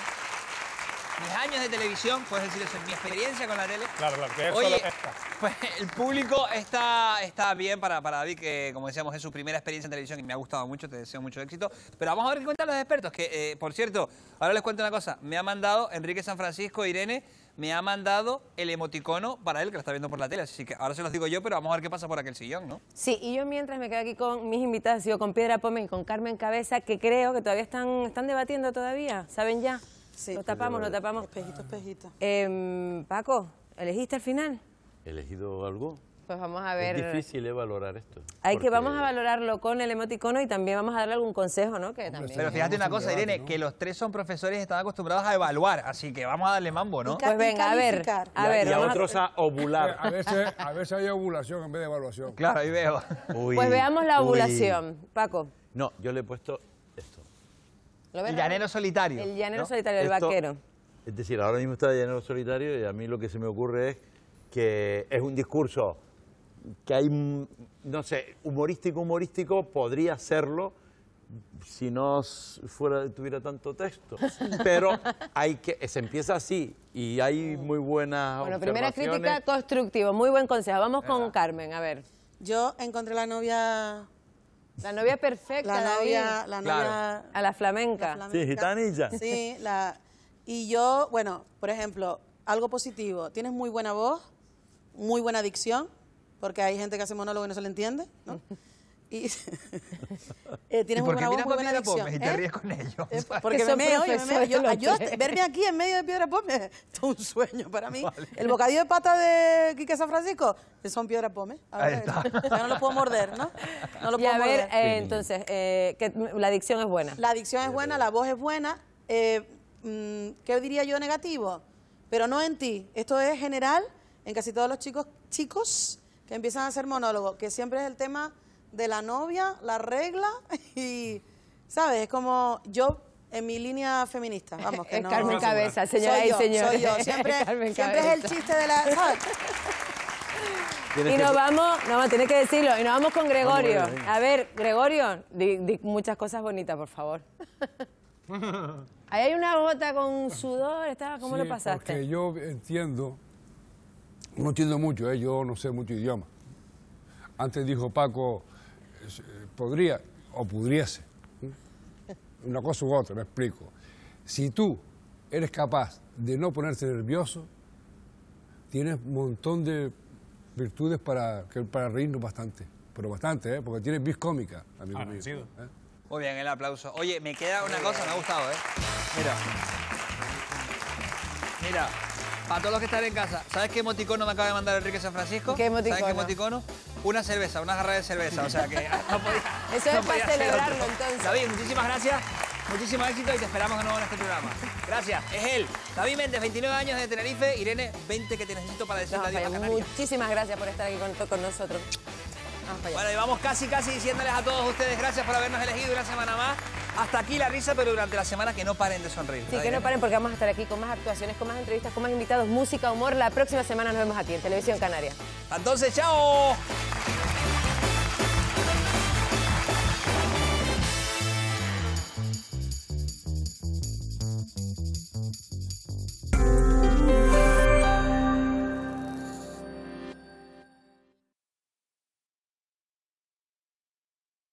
Mis años de televisión, puedes decir eso, mi experiencia con la tele. Claro, claro, que es Oye, solo esta. pues el público está, está bien para, para David, que como decíamos es su primera experiencia en televisión y me ha gustado mucho, te deseo mucho éxito. Pero vamos a ver qué cuentan los expertos, que eh, por cierto, ahora les cuento una cosa, me ha mandado Enrique San Francisco, Irene, me ha mandado el emoticono para él, que lo está viendo por la tele, así que ahora se los digo yo, pero vamos a ver qué pasa por aquel sillón, ¿no? Sí, y yo mientras me quedo aquí con mis invitados, sigo con Piedra Pómez y con Carmen Cabeza, que creo que todavía están, están debatiendo todavía, ¿saben ya? Sí. Lo tapamos, lo tapamos. Espejito, espejito. Em, Paco, ¿elegiste al final? ¿He elegido algo? Pues vamos a ver. Es difícil eh, valorar esto. Hay que vamos a valorarlo con el emoticono y también vamos a darle algún consejo, ¿no? Que también. Pero fíjate una cosa, Irene, que los tres son profesores y están acostumbrados a evaluar, así que vamos a darle mambo, ¿no? Pues venga, a ver, a Y ver, y a otros a ovular. A veces, a veces hay ovulación en vez de evaluación. Claro, ahí veo. Uy, pues veamos la uy. ovulación. Paco, No, yo le he puesto esto. El llanero solitario. El llanero ¿no? solitario, el Esto- vaquero. Es decir, ahora mismo está llanero solitario y a mí lo que se me ocurre es que es un discurso que hay, no sé, humorístico, humorístico, podría serlo si no fuera, tuviera tanto texto. Pero hay que, se empieza así y hay muy buenas Bueno, primera crítica constructiva, muy buen consejo. Vamos con Carmen, a ver. Yo encontré la novia, La novia perfecta, la David. novia, la Claro. novia A la flamenca. la Sí, gitanilla. Sí, la, y yo, bueno, por ejemplo, algo positivo. Tienes muy buena voz, muy buena dicción, porque hay gente que hace monólogo y no se le entiende, ¿no? Y eh, ¿Y tienes por muy qué miras para Piedra y te ¿eh? ríes con ellos? Eh, porque Que me meo, yo me Yo, verme aquí en medio de Piedra esto es un sueño para mí. El bocadillo de pata de Quique San Francisco, que son Piedra Pómez. A Ahí ver, está. ya no lo puedo morder, ¿no? No lo Y puedo a ver, morder. eh, entonces, eh, que la dicción es buena. La dicción es buena, la voz es buena. eh, mm, ¿Qué diría yo negativo? Pero no en ti. Esto es general en casi todos los chicos, chicos que empiezan a hacer monólogo, que siempre es el tema de la novia, la regla y, ¿sabes? Es como yo en mi línea feminista, vamos, que Es no... Carmen Cabeza, señoras soy y yo, señores. Soy yo, siempre, Carmen siempre es el chiste de la... Y que- nos vamos, no, tienes que decirlo, y nos vamos con Gregorio. Vamos. A ver, Gregorio, di, di muchas cosas bonitas, por favor. Ahí hay una gota con sudor, estaba, ¿cómo lo Sí, pasaste? Porque yo entiendo, no entiendo mucho, ¿eh? yo no sé mucho idioma. Antes dijo Paco, podría o pudiese. ¿eh? Una cosa u otra, me explico. Si tú eres capaz de no ponerte nervioso, tienes un montón de virtudes para, que- para reírnos bastante. Pero bastante, ¿eh? porque tienes vis cómica, amigo mío. ¿eh? Muy bien, el aplauso. Oye, me queda una cosa, me ha gustado, ¿eh? Mira. Mira, para todos los que están en casa, ¿sabes qué emoticono me acaba de mandar Enrique San Francisco? ¿Qué emoticono? ¿Sabes qué emoticono? Una cerveza, una jarra de cerveza, o sea que no podía... Eso es no para podía celebrarlo, entonces. David, muchísimas gracias, muchísimo éxito y te esperamos de nuevo en este programa. Gracias, es él. David Méndez, 29 años de Tenerife, Irene, 20 que te necesito para decirle No, adiós a vaya, Canarias. muchísimas gracias por estar aquí con, con nosotros. Vamos para allá. Bueno, y vamos casi, casi diciéndoles a todos ustedes gracias por habernos elegido una semana más. Hasta aquí la risa, pero durante la semana que no paren de sonreír. Sí, ¿verdad, que no paren porque vamos a estar aquí con más actuaciones, con más entrevistas, con más invitados, música, humor. La próxima semana nos vemos aquí en Televisión Canaria. Entonces, chao.